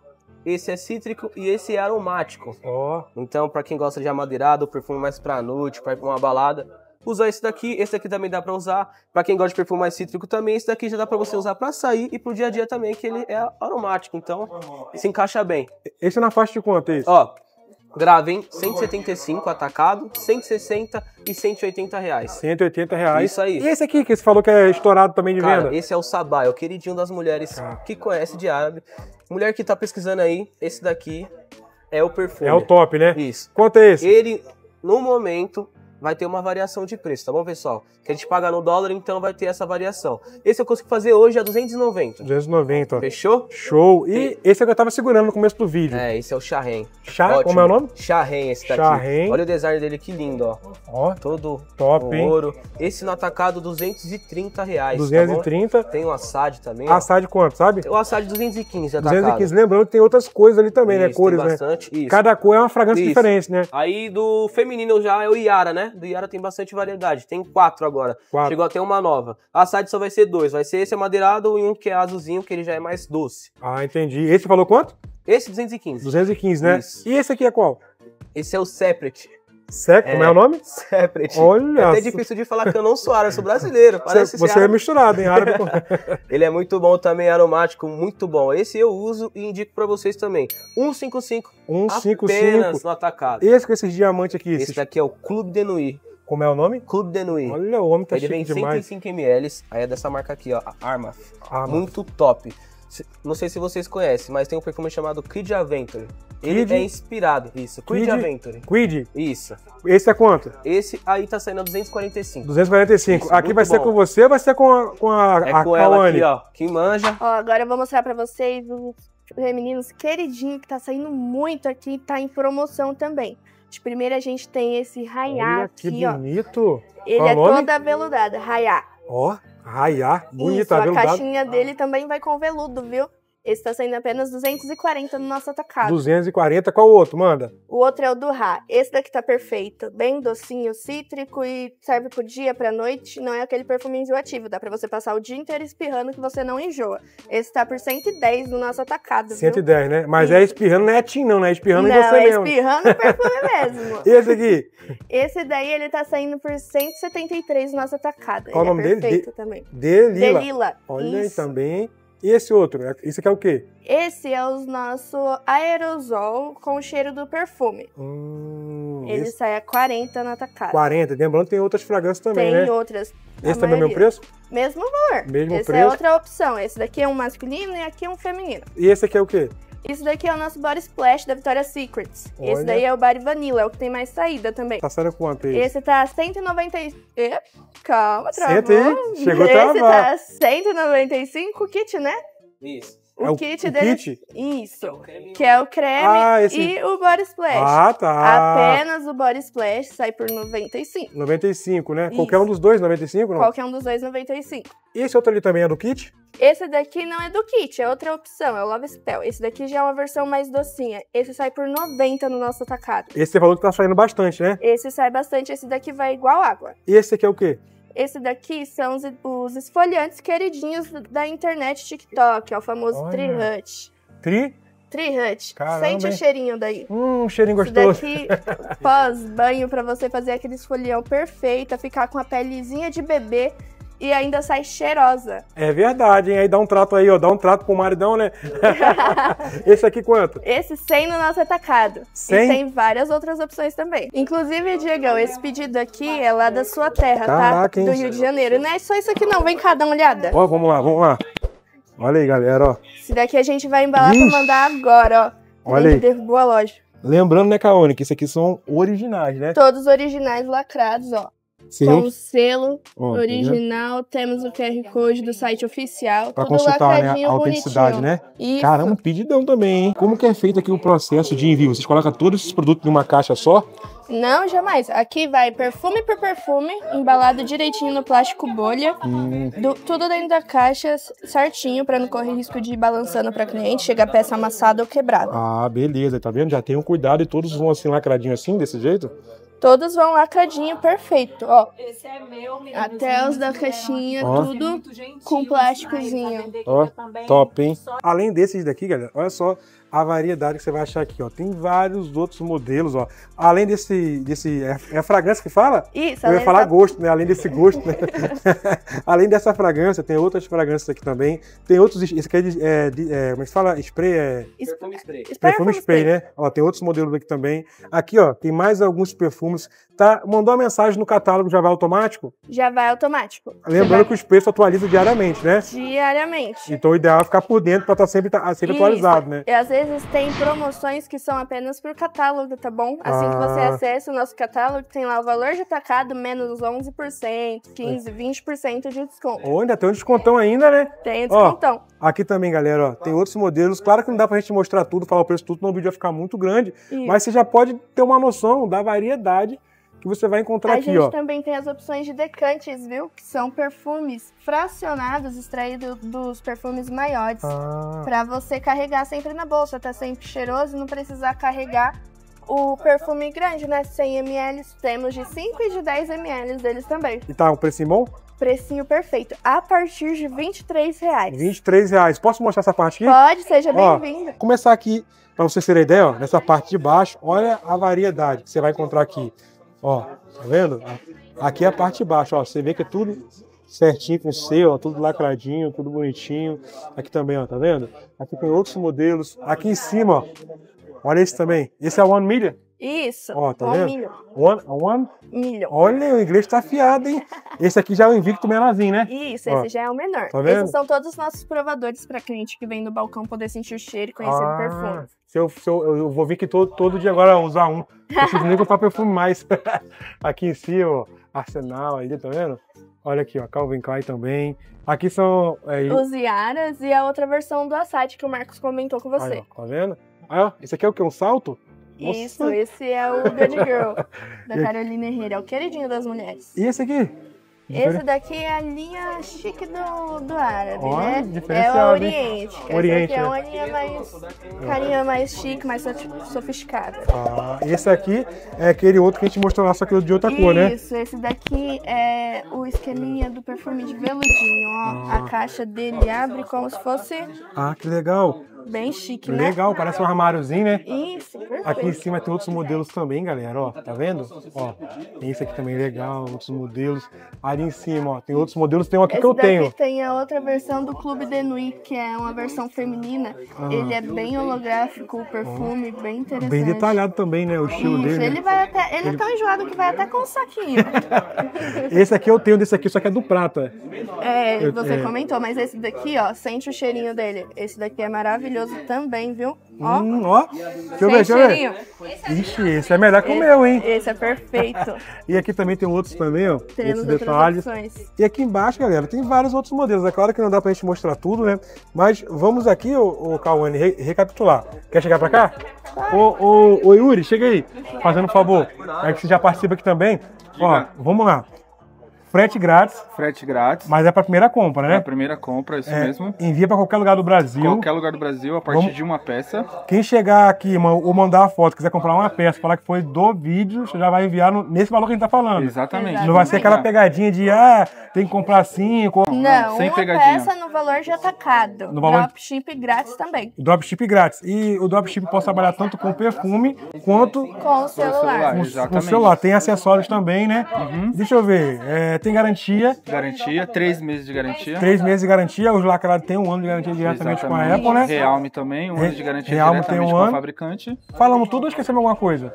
esse é cítrico e esse é aromático.
Ó,
Então, pra quem gosta de amadeirado, perfume mais pra noite, pra ir pra uma balada, usa esse daqui. Esse daqui também dá pra usar. Pra quem gosta de perfume mais cítrico também, esse daqui já dá pra você usar pra sair e pro dia a dia também, que ele é aromático. Então, se encaixa bem.
esse é na faixa de quanto, esse?
Ó, gravem 175 atacado, 160 e 180 reais.
180 reais.
Isso aí.
E esse aqui, que você falou que é estourado também de
Cara,
venda?
esse é o Sabá, é o queridinho das mulheres que conhece de árabe. Mulher que tá pesquisando aí, esse daqui é o perfume.
É o top, né?
Isso.
Quanto é esse?
Ele, no momento, vai ter uma variação de preço, tá bom, pessoal? Que a gente paga no dólar, então vai ter essa variação. Esse eu consigo fazer hoje a 290.
290, ó.
Fechou?
Show. E esse é o que eu tava segurando no começo do vídeo.
É, esse é o Charren. Ótimo.
como é o nome?
Charren, esse daqui.
Charren.
Olha o design dele, que lindo, ó.
Ó,
Todo
Top,
ouro. Esse no atacado, 230 reais, tá bom?
230.
Tem o Assad também, ó.
Assad quanto, sabe?
O Assad 215 atacado.
215. Lembrando que tem outras coisas ali também, né?
Isso,
Cores,
tem
né?
Isso.
Cada cor é uma fragrância
Isso.
diferente, né?
Aí do feminino já é o Yara, né? Do Yara tem bastante variedade. Tem quatro agora.
Quatro.
Chegou a ter uma nova. A Assad só vai ser dois. Vai ser esse amadeirado e um que é azulzinho, que ele já é mais doce.
Ah, entendi. Esse falou quanto?
Esse 215.
215, né?
Isso.
E esse aqui é qual?
Esse é o Separate.
Sec, como é o nome?
Separate.
Olha
É até difícil de falar que eu não sou árabe, eu sou brasileiro. Parece
Você, você é
árabe.
misturado, hein? Árabe com...
Ele é muito bom também, aromático, muito bom. Esse eu uso e indico pra vocês também. 155
155.
apenas no atacado.
Esse com esses diamantes aqui.
Esse
Esses...
daqui é o Clube de Nuit.
Como é o nome?
Clube de Nuit.
Olha, o homem tá
Ele vem
chique demais.
105 ml, aí é dessa marca aqui, ó, a Arma.
Ah, mano.
Muito top. Não sei se vocês conhecem, mas tem um perfume chamado Creed Aventure. Ele
Creed?
é inspirado, isso, Creed,
Creed?
Aventure.
Quid,
Isso.
esse é quanto?
Esse aí tá saindo a 245.
245.
Isso,
aqui vai ser
bom.
com você ou vai ser com a, com a,
É
a
com ela aqui, ó, que manja.
Ó, agora eu vou mostrar pra vocês os femininos queridinho que tá saindo muito aqui, tá em promoção também. De primeira a gente tem esse Rayá
Olha que
aqui, ó.
bonito.
Ele
Qual
é
o nome?
todo aveludado, Rayá.
Ó, Raiar, bonita,
Isso, a
veludado.
caixinha dele também vai com veludo, viu? Esse tá saindo apenas 240 no nosso atacado.
240, qual o outro? Manda.
O outro é o do Rá. Esse daqui tá perfeito. Bem docinho, cítrico e serve pro dia, pra noite. Não é aquele perfume enjoativo. Dá pra você passar o dia inteiro espirrando que você não enjoa. Esse tá por 110 no nosso atacado, viu?
110, né? Mas é
Isso.
espirrando, não é tim, não, né? É espirrando em
não,
você
é
mesmo.
espirrando perfume mesmo.
E esse aqui?
Esse daí ele tá saindo por 173 no nosso atacado.
Qual
ele
o nome
é
dele?
perfeito também.
Delila.
Delila.
Olha aí
Isso.
também. E esse outro? É- Isso aqui é o quê?
Esse é o nosso aerosol com o cheiro do perfume.
Hum,
Ele
esse
sai a 40 no atacado.
40. Lembrando tem outras fragrâncias também,
Tem
né?
outras.
Esse também é o mesmo preço?
Mesmo valor.
Mesmo
Esse é
preço?
outra opção. Esse daqui é um masculino e aqui é um feminino.
E esse aqui é o quê?
Esse daqui é o nosso Body Splash da Victoria's Secrets.
Olha.
Esse daí é o Body Vanilla, é o que tem mais saída também.
Tá saindo quanto aí?
Esse tá 190. e- Calma, travou.
Senta aí, chegou a
Esse
travar.
tá 195 o kit, né?
Isso.
O
É o-
kit
o
dele.
kit?
Isso. Que é o creme
Ah, esse-
e o Body Splash.
Ah, tá.
Apenas o Body Splash sai por 95.
95, né?
Isso.
Qualquer um dos dois, 95, não?
Qualquer um dos dois, 95.
E esse outro ali também é do kit?
Esse daqui não é do kit, é outra opção, é o Love Spell. Esse daqui já é uma versão mais docinha. Esse sai por 90 no nosso atacado.
Esse você falou que tá saindo bastante, né?
Esse sai bastante, esse daqui vai igual água.
E esse aqui é o quê?
Esse daqui são os, os esfoliantes queridinhos da internet TikTok, é o famoso
Olha.
Tree Hut.
Tri?
Tree Hut.
Caramba,
Sente o cheirinho daí.
Hum, cheirinho
Isso
gostoso.
daqui, pós-banho, pra você fazer aquele esfolião perfeita, ficar com a pelezinha de bebê e ainda sai cheirosa.
É verdade, hein? Aí dá um trato aí, ó. Dá um trato pro maridão, né? esse aqui quanto?
Esse 100 no nosso atacado.
100?
E tem várias outras opções também. Inclusive, Diegão, esse pedido aqui é lá da sua terra,
Caraca,
tá?
hein?
Do Rio de Janeiro. Não é só isso aqui não, vem cá dar uma olhada.
Ó, vamos lá, vamos lá. Olha aí, galera, ó.
Esse daqui a gente vai embalar
Vixe.
pra mandar agora, ó.
Olha aí.
derrubou a loja.
Lembrando, né, Kaone, que isso aqui são originais, né?
Todos originais lacrados, ó.
Sim.
Com o selo
tá
original, temos o QR Code do site oficial.
Pra
tudo
consultar, né, a autenticidade,
bonitinho.
né?
Isso.
Caramba, pedidão também, hein? Como que é feito aqui o processo de envio? Vocês colocam todos esses produtos numa caixa só?
Não, jamais. Aqui vai perfume por perfume, embalado direitinho no plástico bolha.
Hum.
Do- tudo dentro da caixa, certinho, pra não correr risco de ir balançando pra cliente, chegar a peça amassada ou quebrada.
Ah, beleza, tá vendo? Já tem um cuidado e todos vão assim lacradinho assim, desse jeito?
Todos vão lacradinho perfeito, ó.
Esse é meu, meninos.
Até os da caixinha,
Ó.
tudo com plásticozinho.
Ó, top, hein? Além desses daqui, galera, olha só a variedade que você vai achar aqui, ó. Tem vários outros modelos, ó. Além desse, desse é, é a fragrância que fala?
Isso,
Eu ia falar
dessa-
gosto, né? Além desse gosto, né? Além dessa fragrância, tem outras fragrâncias aqui também. Tem outros, esse aqui é, de, é, de- é, como é que fala? Spray, é...
Perfume spray.
Perfume spray, né? Ó, tem outros modelos aqui também. Aqui, ó, tem mais alguns perfumes. Tá? Mandou uma mensagem no catálogo já vai automático?
Já vai automático.
Lembrando que os preços atualizam diariamente, né?
Diariamente.
Então o ideal é ficar por dentro pra estar sempre, tá, sempre
Isso.
atualizado, né?
E às vezes tem promoções que são apenas por catálogo, tá bom? Assim que você
Ah.
acessa o nosso catálogo, tem lá o valor de atacado menos 11%, 15%, 20% de desconto.
Ou ainda tem um descontão ainda, né?
Tem o
Ó,
descontão.
Aqui também, galera, ó, tem outros modelos. Claro que não dá pra gente mostrar tudo, falar o preço tudo, senão o vídeo vai ficar muito grande.
Isso.
Mas você já pode ter uma noção da variedade que você vai encontrar
A
aqui,
gente
ó.
também tem as opções de decantes, viu? Que são perfumes fracionados, extraídos dos perfumes maiores.
Ah,
Pra você carregar sempre na bolsa, tá sempre cheiroso e não precisar carregar o perfume grande, né? 100 ml. Temos de 5 e de 10 ml deles também.
e tá um precinho bom?
Precinho perfeito. A partir de 23 reais.
23 reais. Posso mostrar essa parte aqui?
Pode, seja
Ó,
bem-vindo.
começar aqui, pra vocês terem ideia, ó, nessa parte de baixo, olha a variedade que você vai encontrar aqui. Ó, tá vendo? Aqui é a parte de baixo, ó, você vê que é tudo certinho com o seu, ó, tudo lacradinho, tudo bonitinho. Aqui também, ó, tá vendo? Aqui tem outros modelos. Aqui em cima, ó, olha esse também. Esse é o One Million.
Isso.
Ó, tá
um
vendo?
milho.
One, one. Olha, o inglês tá afiado, hein? Esse aqui já é o Invicto menorzinho, né?
Isso,
Ó,
esse já é o menor.
tá vendo?
Esses são todos os nossos provadores pra cliente que vem no balcão poder sentir o cheiro e conhecer o perfume.
Ah, Se eu, se eu, eu vou vir aqui todo, todo dia agora usar um. Não preciso nem comprar perfume mais. aqui em cima, ó, Arsenal ali, tá vendo? Olha aqui, ó, Calvin Klein também. Aqui são. É,
Os Iaras e a outra versão do Assad que o Marcos comentou com você.
aí, ó, tá vendo? Aí, ó, esse aqui é o que? Um salto? Nossa.
Isso, esse é o Good Girl, da Carolina Herrera. É o queridinho das mulheres.
E esse aqui?
Esse daqui é a linha chique do, do árabe,
Ó,
né? É o
hein?
Oriente.
Oriente,
aqui é
é.
uma linha mais. carinha mais chique, mais sofi- sofisticada.
Ah, esse aqui é aquele outro que a gente mostrou lá, só que de outra cor, né?
Isso, esse daqui é o esqueminha do perfume de veludinho, ó. A caixa dele abre como se fosse
Ah, que legal.
Bem chique, né?
Legal, parece um armáriozinho, né?
Isso, perfeito.
Aqui em cima tem outros modelos também, galera, ó. Tá vendo? Ó, tem esse aqui também legal, outros modelos. Ali em cima, ó, tem outros modelos. Tem um aqui
Esse
que eu tenho.
tem a outra versão do Clube de Nuit, que é uma versão feminina. Ele é bem holográfico, o perfume, bem interessante.
Bem detalhado também, né? O estilo
Isso,
dele.
ele vai até. Ele, é tão enjoado que vai até com um saquinho.
Esse aqui eu tenho desse aqui, só que é do prata.
É,
Eu-
você
é.
comentou, mas esse daqui, ó, sente o cheirinho dele. Esse daqui é maravilhoso também, viu? Ó,
Hum, ó. Deixa eu ver, deixa eu ver. Ixi, esse é melhor que o meu, hein?
Esse é perfeito.
E aqui também tem outros também, ó. Esses
outras
detalhes. E aqui embaixo, galera, tem vários outros modelos. É claro que não dá pra gente mostrar tudo, né? Mas vamos aqui, ô, ô Cauane, re- recapitular. Quer chegar pra cá? Ô, ô, ô Yuri, chega aí. Fazendo um favor. É que você já participa aqui também. Ó, vamos lá. Frete grátis,
Frete grátis.
mas é pra primeira compra,
É
né?
a primeira compra, isso
É,
mesmo.
envia pra qualquer lugar do Brasil.
Qualquer lugar do Brasil, a partir
Vamos-
de uma peça.
Quem chegar aqui ou mandar a foto, quiser comprar uma peça, falar que foi do vídeo, você já vai enviar no- nesse valor que a gente tá falando.
Exatamente.
Não vai ser aquela pegadinha de, ah, tem que comprar cinco.
Não,
sem
uma
pegadinha.
peça no valor de atacado.
No valor-
Dropship grátis também.
Dropship grátis. E o dropship pode trabalhar tanto com perfume quanto
Com o celular.
celular.
com o celular. Tem acessórios também, né? Deixa eu ver. É, tem garantia,
Garantia, três meses de garantia.
três meses de garantia. Os lacrados têm um ano de garantia diretamente com a
Exatamente.
Apple, né?
Realme também, um ano de garantia
Realme tem um
com
ano.
o fabricante.
Falamos tudo ou esquecemos alguma coisa?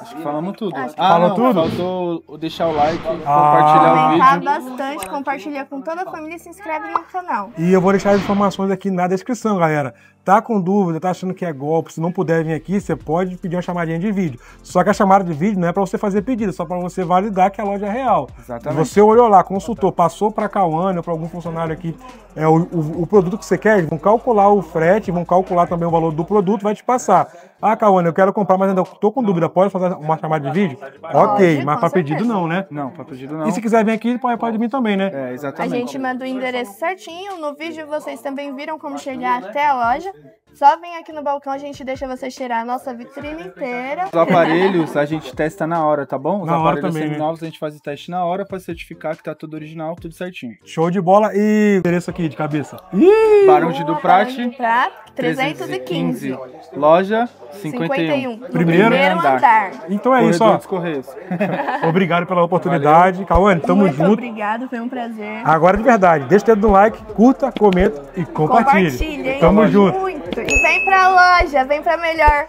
Acho que falamos tudo. Ah,
Falou
não,
tudo?
faltou o deixar o like,
Ah.
compartilhar o
Comentar
vídeo.
bastante, compartilha com toda a família e se inscreve no canal.
E eu vou deixar as informações aqui na descrição, galera. Tá com dúvida, tá achando que é golpe, se não puder vir aqui, você pode pedir uma chamadinha de vídeo. Só que a chamada de vídeo não é para você fazer pedido, é só para você validar que a loja é real.
Exatamente.
Você olhou lá, consultou, passou para a Cauane ou para algum funcionário aqui é, o, o- o produto que você quer, vão calcular o frete, vão calcular também o valor do produto, vai te passar. Ah, Cauane, eu quero comprar, mas ainda tô com dúvida, pode fazer uma chamada de vídeo? ok,
Pode,
mas para pedido não, né?
Não, para pedido não.
E se quiser vir aqui, pode, pode vir também, né?
É,
A
exatamente.
gente manda o endereço certinho. No vídeo vocês também viram como chegar até a loja. Só vem aqui no balcão, a gente deixa você cheirar a nossa vitrine inteira.
Os aparelhos a gente testa na hora, tá bom? Os
Na hora
aparelhos
também, né?
seminovos a gente faz o teste na hora pra certificar que tá tudo original, tudo certinho.
Show de bola. E endereço aqui de cabeça.
Barão de do Prate,
Prate, 315.
Loja 51.
51. No
Primeiro
primeiro
andar.
andar.
Então é
Corredor
isso, ó. Obrigado pela oportunidade. Cauane, tamo
Muito
junto.
obrigado, foi um prazer.
Agora de verdade, deixa o dedo no like, curta, comenta e compartilhe.
Compartilha, hein?
Tamo junto.
Muito. E vem pra loja, vem pra melhor.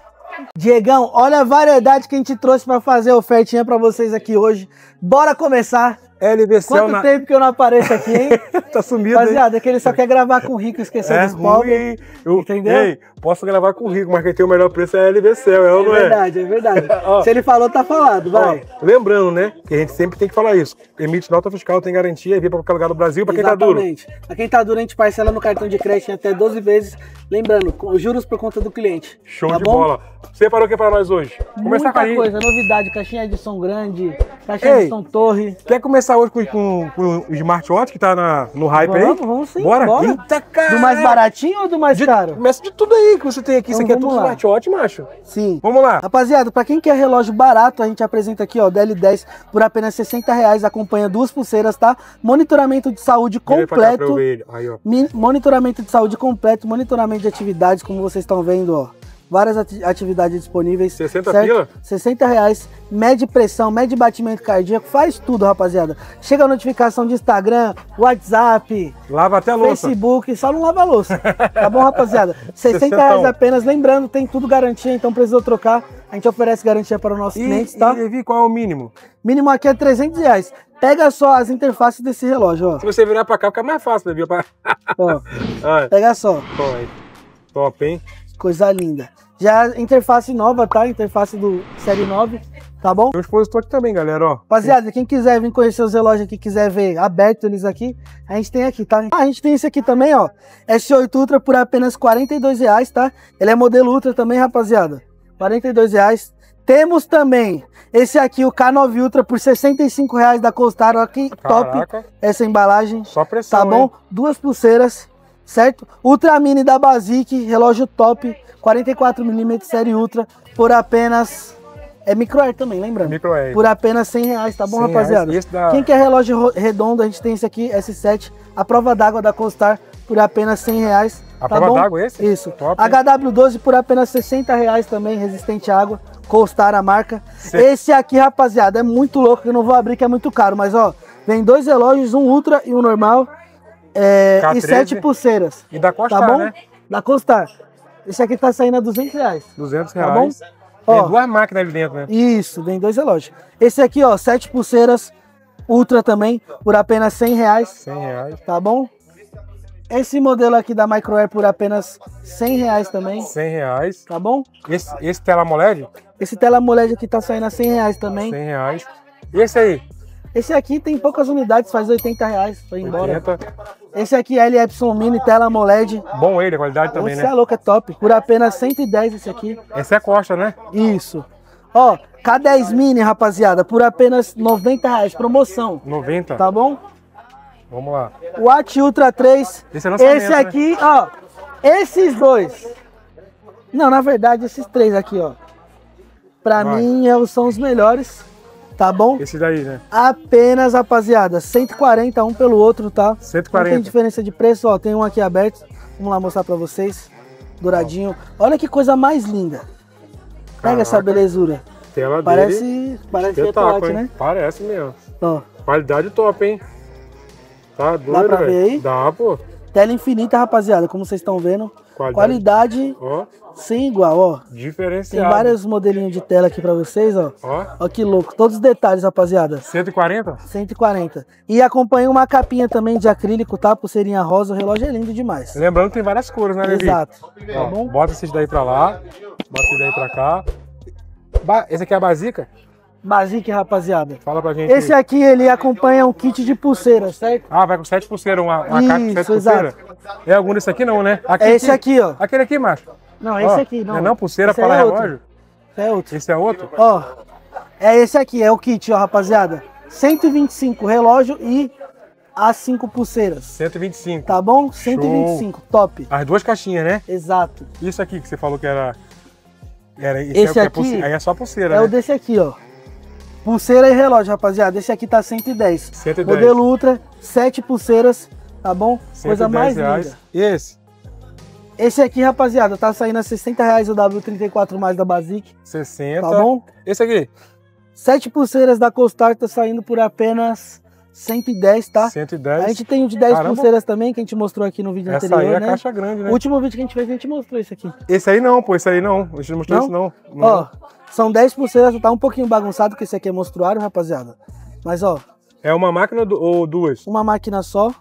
Diegão, olha a variedade que a gente trouxe pra fazer a ofertinha pra vocês aqui hoje. Bora começar.
LVCL
Quanto
na...
tempo que eu não apareço aqui, hein?
tá sumido?
Rapaziada, é que ele só quer gravar com o rico e esquecer
É
dos pobres.
Eu,
Entendeu?
Ei, posso gravar com o Rico, mas quem tem o melhor preço é a LVCL, é
É
não é?
verdade, é verdade. Se ele falou, tá falado, vai.
Ó, lembrando, né, que a gente sempre tem que falar isso. Emite nota fiscal, tem garantia, envia pra qualquer lugar do Brasil, pra quem tá duro.
Exatamente. Pra quem tá duro, a gente parcela no cartão de crédito em até 12 vezes. Lembrando, juros por conta do cliente.
Show
tá
de
bom?
bola. Você parou o que pra nós hoje? Começar com
Muita
a
coisa, novidade, caixinha de som grande, caixinha
Ei.
de som torre.
Quer começar hoje com, com, com o smartwatch que tá na, no hype aí?
Vamos, vamos sim,
Bora?
bora.
Eita, cara!
Do mais baratinho ou do mais caro?
Começa de tudo aí que você tem aqui. Isso
Então
aqui é tudo
vamos lá.
smartwatch, macho.
Sim.
Vamos lá.
Rapaziada, pra quem quer relógio barato, a gente apresenta aqui, ó, DL10 por apenas 60 reais, acompanha duas pulseiras, tá? Monitoramento de saúde completo.
Aí,
monitoramento de saúde completo, monitoramento de atividades, como vocês estão vendo, ó. Várias ati- atividades disponíveis.
60
certo?
pila?
60 reais, mede pressão, mede batimento cardíaco, faz tudo, rapaziada. Chega a notificação de Instagram, WhatsApp,
Lava até louça.
Facebook, só não lava a louça. Tá bom, rapaziada? 60
Sessentão.
reais apenas. Lembrando, tem tudo garantia, então precisou trocar. A gente oferece garantia para os nossos
E,
clientes, tá?
e, Levi, qual é o mínimo?
Mínimo aqui é 300 reais. Pega só as interfaces desse relógio, ó.
Se você virar pra cá, fica mais fácil, Levi. Pra...
ó. Pega só.
Top, hein?
Coisa linda. Já interface nova, tá? Interface do Série 9, tá bom?
Tem um expositor aqui também, galera, ó.
Rapaziada, quem quiser vir conhecer os relógios aqui, quiser ver aberto eles aqui, a gente tem aqui, tá? Ah, a gente tem esse aqui também, ó. S8 Ultra por apenas 42 reais, tá? Ele é modelo Ultra também, rapaziada. 42 reais. Temos também esse aqui, o K9 Ultra, por 65 reais da Costar. Olha que top essa embalagem.
só pressão,
Tá bom?
hein?
Duas pulseiras, certo? Ultra Mini da Basic, relógio top, 44mm série Ultra, por apenas. É micro air também, lembrando.
Micro Air.
Por apenas 100 reais, tá bom,
100 reais.
rapaziada?
Da-
Quem quer relógio redondo, a gente tem esse aqui, S7, a prova d'água da Costar, por apenas 100 reais.
A
tá
prova d'água esse?
Isso.
Top, hein?
HW12 por apenas 60 reais também, resistente à água. Costar a marca.
Cê-
Esse aqui, rapaziada, é muito louco, que eu não vou abrir, que é muito caro. Mas, ó, vem dois relógios, um Ultra e um normal. É, e
K13.
sete pulseiras.
E da Costar,
tá bom?
né?
Da Costar. Esse aqui tá saindo a 200 reais.
200
Tá
reais.
bom?
Tem
Ó.
duas máquinas ali dentro, né?
Isso, vem dois relógios. Esse aqui, ó, sete pulseiras, Ultra também, por apenas 100 reais.
100 reais.
Tá bom? Esse modelo aqui da Micro Air por apenas 100 reais também.
100 reais.
Tá bom?
Esse, esse tela AMOLED,
Esse tela AMOLED aqui tá saindo a 100 reais também.
100 reais. E esse aí?
Esse aqui tem poucas unidades, faz 80 reais. Foi embora.
80.
Esse aqui é LY Mini, tela AMOLED.
Bom ele, a qualidade também,
esse
né?
é louco, é top. Por apenas 110 esse aqui.
Esse é Costa, né?
Isso. Ó, K10 Mini, rapaziada, por apenas 90 reais. Promoção.
90.
Tá bom?
Vamos lá.
Watch Ultra 3.
Esse é
Esse
né?
aqui, ó. Esses dois. Não, na verdade, esses três aqui, ó. Pra
Vai.
mim é- são os melhores. Tá bom?
Esse daí, né?
Apenas, rapaziada, 140 um pelo outro, tá? Não
140.
tem diferença de preço, ó. Tem um aqui aberto. Vamos lá mostrar pra vocês. Douradinho. Olha que coisa mais linda. Pega essa belezura.
Tela dele.
Parece, parece
espetáculo,
chocolate,
hein?
né?
Parece mesmo.
Ó,
Qualidade top, hein? Tá doido,
pra
velho.
ver aí?
Dá, pô.
tela infinita, rapaziada, como vocês estão vendo.
Qualidade.
Qualidade
Ó,
sem igual, ó. Tem
diferenciado.
vários modelinhos de tela aqui pra vocês, ó.
Ó,
Ó que louco. Todos os detalhes, rapaziada.
140?
140. E acompanha uma capinha também de acrílico, tá? Pulseirinha rosa. O relógio é lindo demais.
Lembrando que tem várias cores, né, Levi?
Exato.
Ó,
Tá bom?
Bota esses daí pra lá. Bota esse daí pra cá. Ba- Esse aqui é a basica?
Basic, rapaziada.
Fala pra gente.
Esse aqui, ele acompanha um kit de pulseira, certo?
Ah, vai com sete pulseiras, uma, uma caixa com
Isso,
sete pulseiras? É algum desse aqui não, né? Aqui,
É esse aqui, ó.
Aquele aqui, macho.
Não, é esse
Ó,
aqui, não.
É não pulseira
Esse
para
é
relógio?
Esse é outro.
Esse é outro?
Ó, é esse aqui, é o kit, ó, rapaziada. 125 relógio e as cinco pulseiras.
125.
Tá bom? 125, top.
As duas caixinhas, né?
Exato.
Isso aqui que você falou que era. era esse
Esse
é que é
aqui
pulse- Aí é só pulseira,
É
né?
o desse aqui, ó. Pulseira e relógio, rapaziada. Esse aqui tá 110.
110.
Modelo Ultra, 7 pulseiras, tá bom? Coisa
110
mais
reais.
linda.
E esse?
Esse aqui, rapaziada, tá saindo a 60 reais o W34 mais da Basic,
60.
tá bom?
Esse aqui?
7 pulseiras da Costar tá saindo por apenas 110, tá?
110.
A gente tem o de 10
Caramba.
pulseiras também, que a gente mostrou aqui no vídeo
Essa
anterior,
aí é a
né?
caixa grande, né?
O último vídeo que a gente fez, a gente mostrou isso aqui.
Esse aí não, pô. Esse aí não. A gente não mostrou
Não?
isso não. Não.
Ó, são 10 pulseiras, tá um pouquinho bagunçado, porque esse aqui é mostruário, rapaziada. Mas, ó,
É uma máquina do- ou duas?
uma máquina só,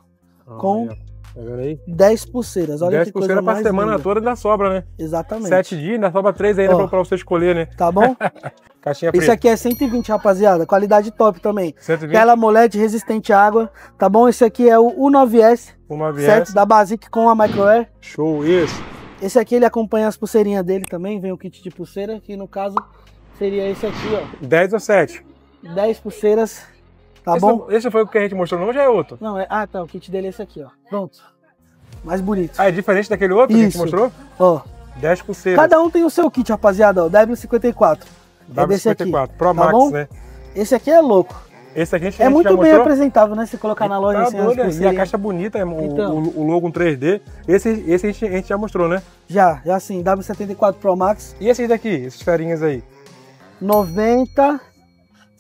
com
Aí, ó. Tá vendo aí?
10 pulseiras. Olha
10
que coisa
pulseiras pra
mais
semana
linda.
toda ainda sobra, né?
Exatamente.
7 dias, ainda sobra 3 ainda
Ó.
pra, pra você escolher, né?
Tá bom?
Caixinha
Esse
preta.
aqui é 120, rapaziada. Qualidade top também.
120.
Tela AMOLED resistente à água. Tá bom? Esse aqui é o U9S,
Uma
certo?
VS.
Da Basic com a Micro Air.
Show, isso.
Esse aqui ele acompanha as pulseirinhas dele também. Vem o kit de pulseira, que no caso seria esse aqui, ó.
10 ou 7.
10 pulseiras. Tá
esse,
bom?
esse foi o que a gente mostrou, não? Já é outro?
Não, é. Ah, tá. O kit dele é esse aqui, ó. Pronto. Mais bonito.
Ah, é diferente daquele outro que a gente
Isso.
mostrou?
Ó.
10 pulseiras.
Cada um tem o seu kit, rapaziada. Ó. W54. É desse aqui.
W54, Pro
Tá
Max,
bom?
né?
Esse aqui é louco.
Esse aqui a gente,
É muito bem
mostrou.
apresentável, né? Se colocar na loja
Tá
assim, as
doido, e a caixa bonita, é o,
Então.
o, o logo em 3D. Esse, esse a, gente, a gente já mostrou, né?
Já, já sim. W74 Pro Max.
E esses daqui, esses ferinhas aí?
90,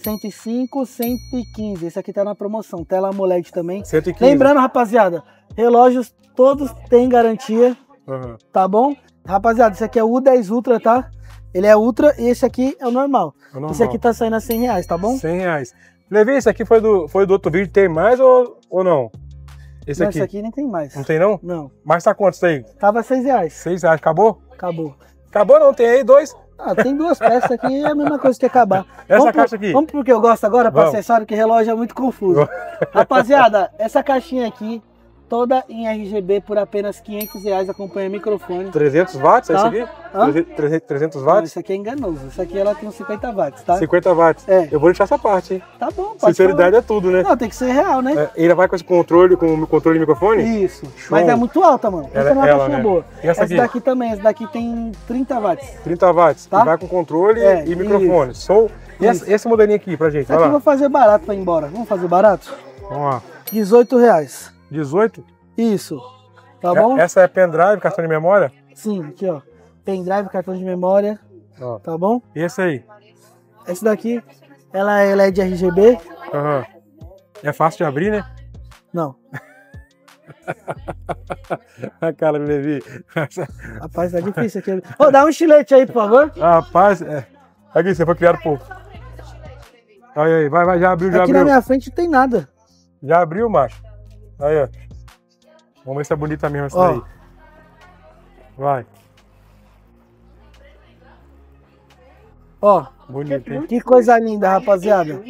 105, 115. Esse aqui tá na promoção. Tela AMOLED também.
115.
Lembrando, rapaziada, relógios todos têm garantia,
Aham.
tá bom? Rapaziada, esse aqui é o U10 Ultra, tá? Ele é Ultra e esse aqui é o normal.
É o normal.
Esse aqui tá saindo a 100 reais, tá bom?
100 reais. Levei, esse aqui foi do, foi do outro vídeo. Tem mais ou, ou não? Esse
Não,
aqui.
Esse aqui nem tem mais.
Não tem não?
Não.
Mas tá quanto isso aí?
Tava 6 reais.
6 reais. Acabou?
Acabou.
Acabou não, tem aí dois.
Ah, tem duas peças aqui, é a mesma coisa que acabar.
Essa
vamos
caixa
pro,
aqui?
Vamos pro que eu gosto agora, para acessório, que relógio é muito confuso. Rapaziada, essa caixinha aqui, toda em RGB por apenas 500 reais, acompanha microfone.
300 watts, é
Tá.
isso aqui?
Hã?
300, 300
Não,
watts?
isso aqui é enganoso. Isso aqui ela tem uns 50 watts, tá?
50 watts.
É.
Eu vou deixar essa parte, hein?
Tá bom, pode
Sinceridade é tudo, né?
falar. Não, tem que ser real, né?
É, ele vai com esse controle, com o controle de microfone?
Isso.
Show.
Mas é muito alta, mano.
Ela-
Essa é uma
ela,
caixinha
né?
boa.
E essa aqui?
daqui também, essa daqui tem 30 watts.
30 watts.
Tá.
E vai com controle
É,
e microfone. Show. E esse, esse modelinho aqui pra gente,
Isso aqui eu vou fazer barato pra ir embora. Vamos fazer barato?
Vamos lá.
18 reais.
18?
Isso. Tá bom?
É- Essa é pendrive, cartão de memória?
Sim, aqui ó. Pendrive, cartão de memória.
Ó.
Tá bom?
E esse aí?
Essa daqui, ela é LED RGB.
Aham. É fácil de abrir, né?
Não.
A cara do Levi.
Rapaz, tá difícil aqui. Ô, dá um estilete aí, por favor.
Rapaz, é. Aqui, você foi criado por. Aí, aí, vai, vai, já abriu, já
Aqui na
abriu.
minha frente não tem nada.
Já abriu, macho. Aí, ó. Vamos ver se é bonita mesmo essa daí. Vai.
Ó,
Bonito, hein?
que coisa linda, rapaziada.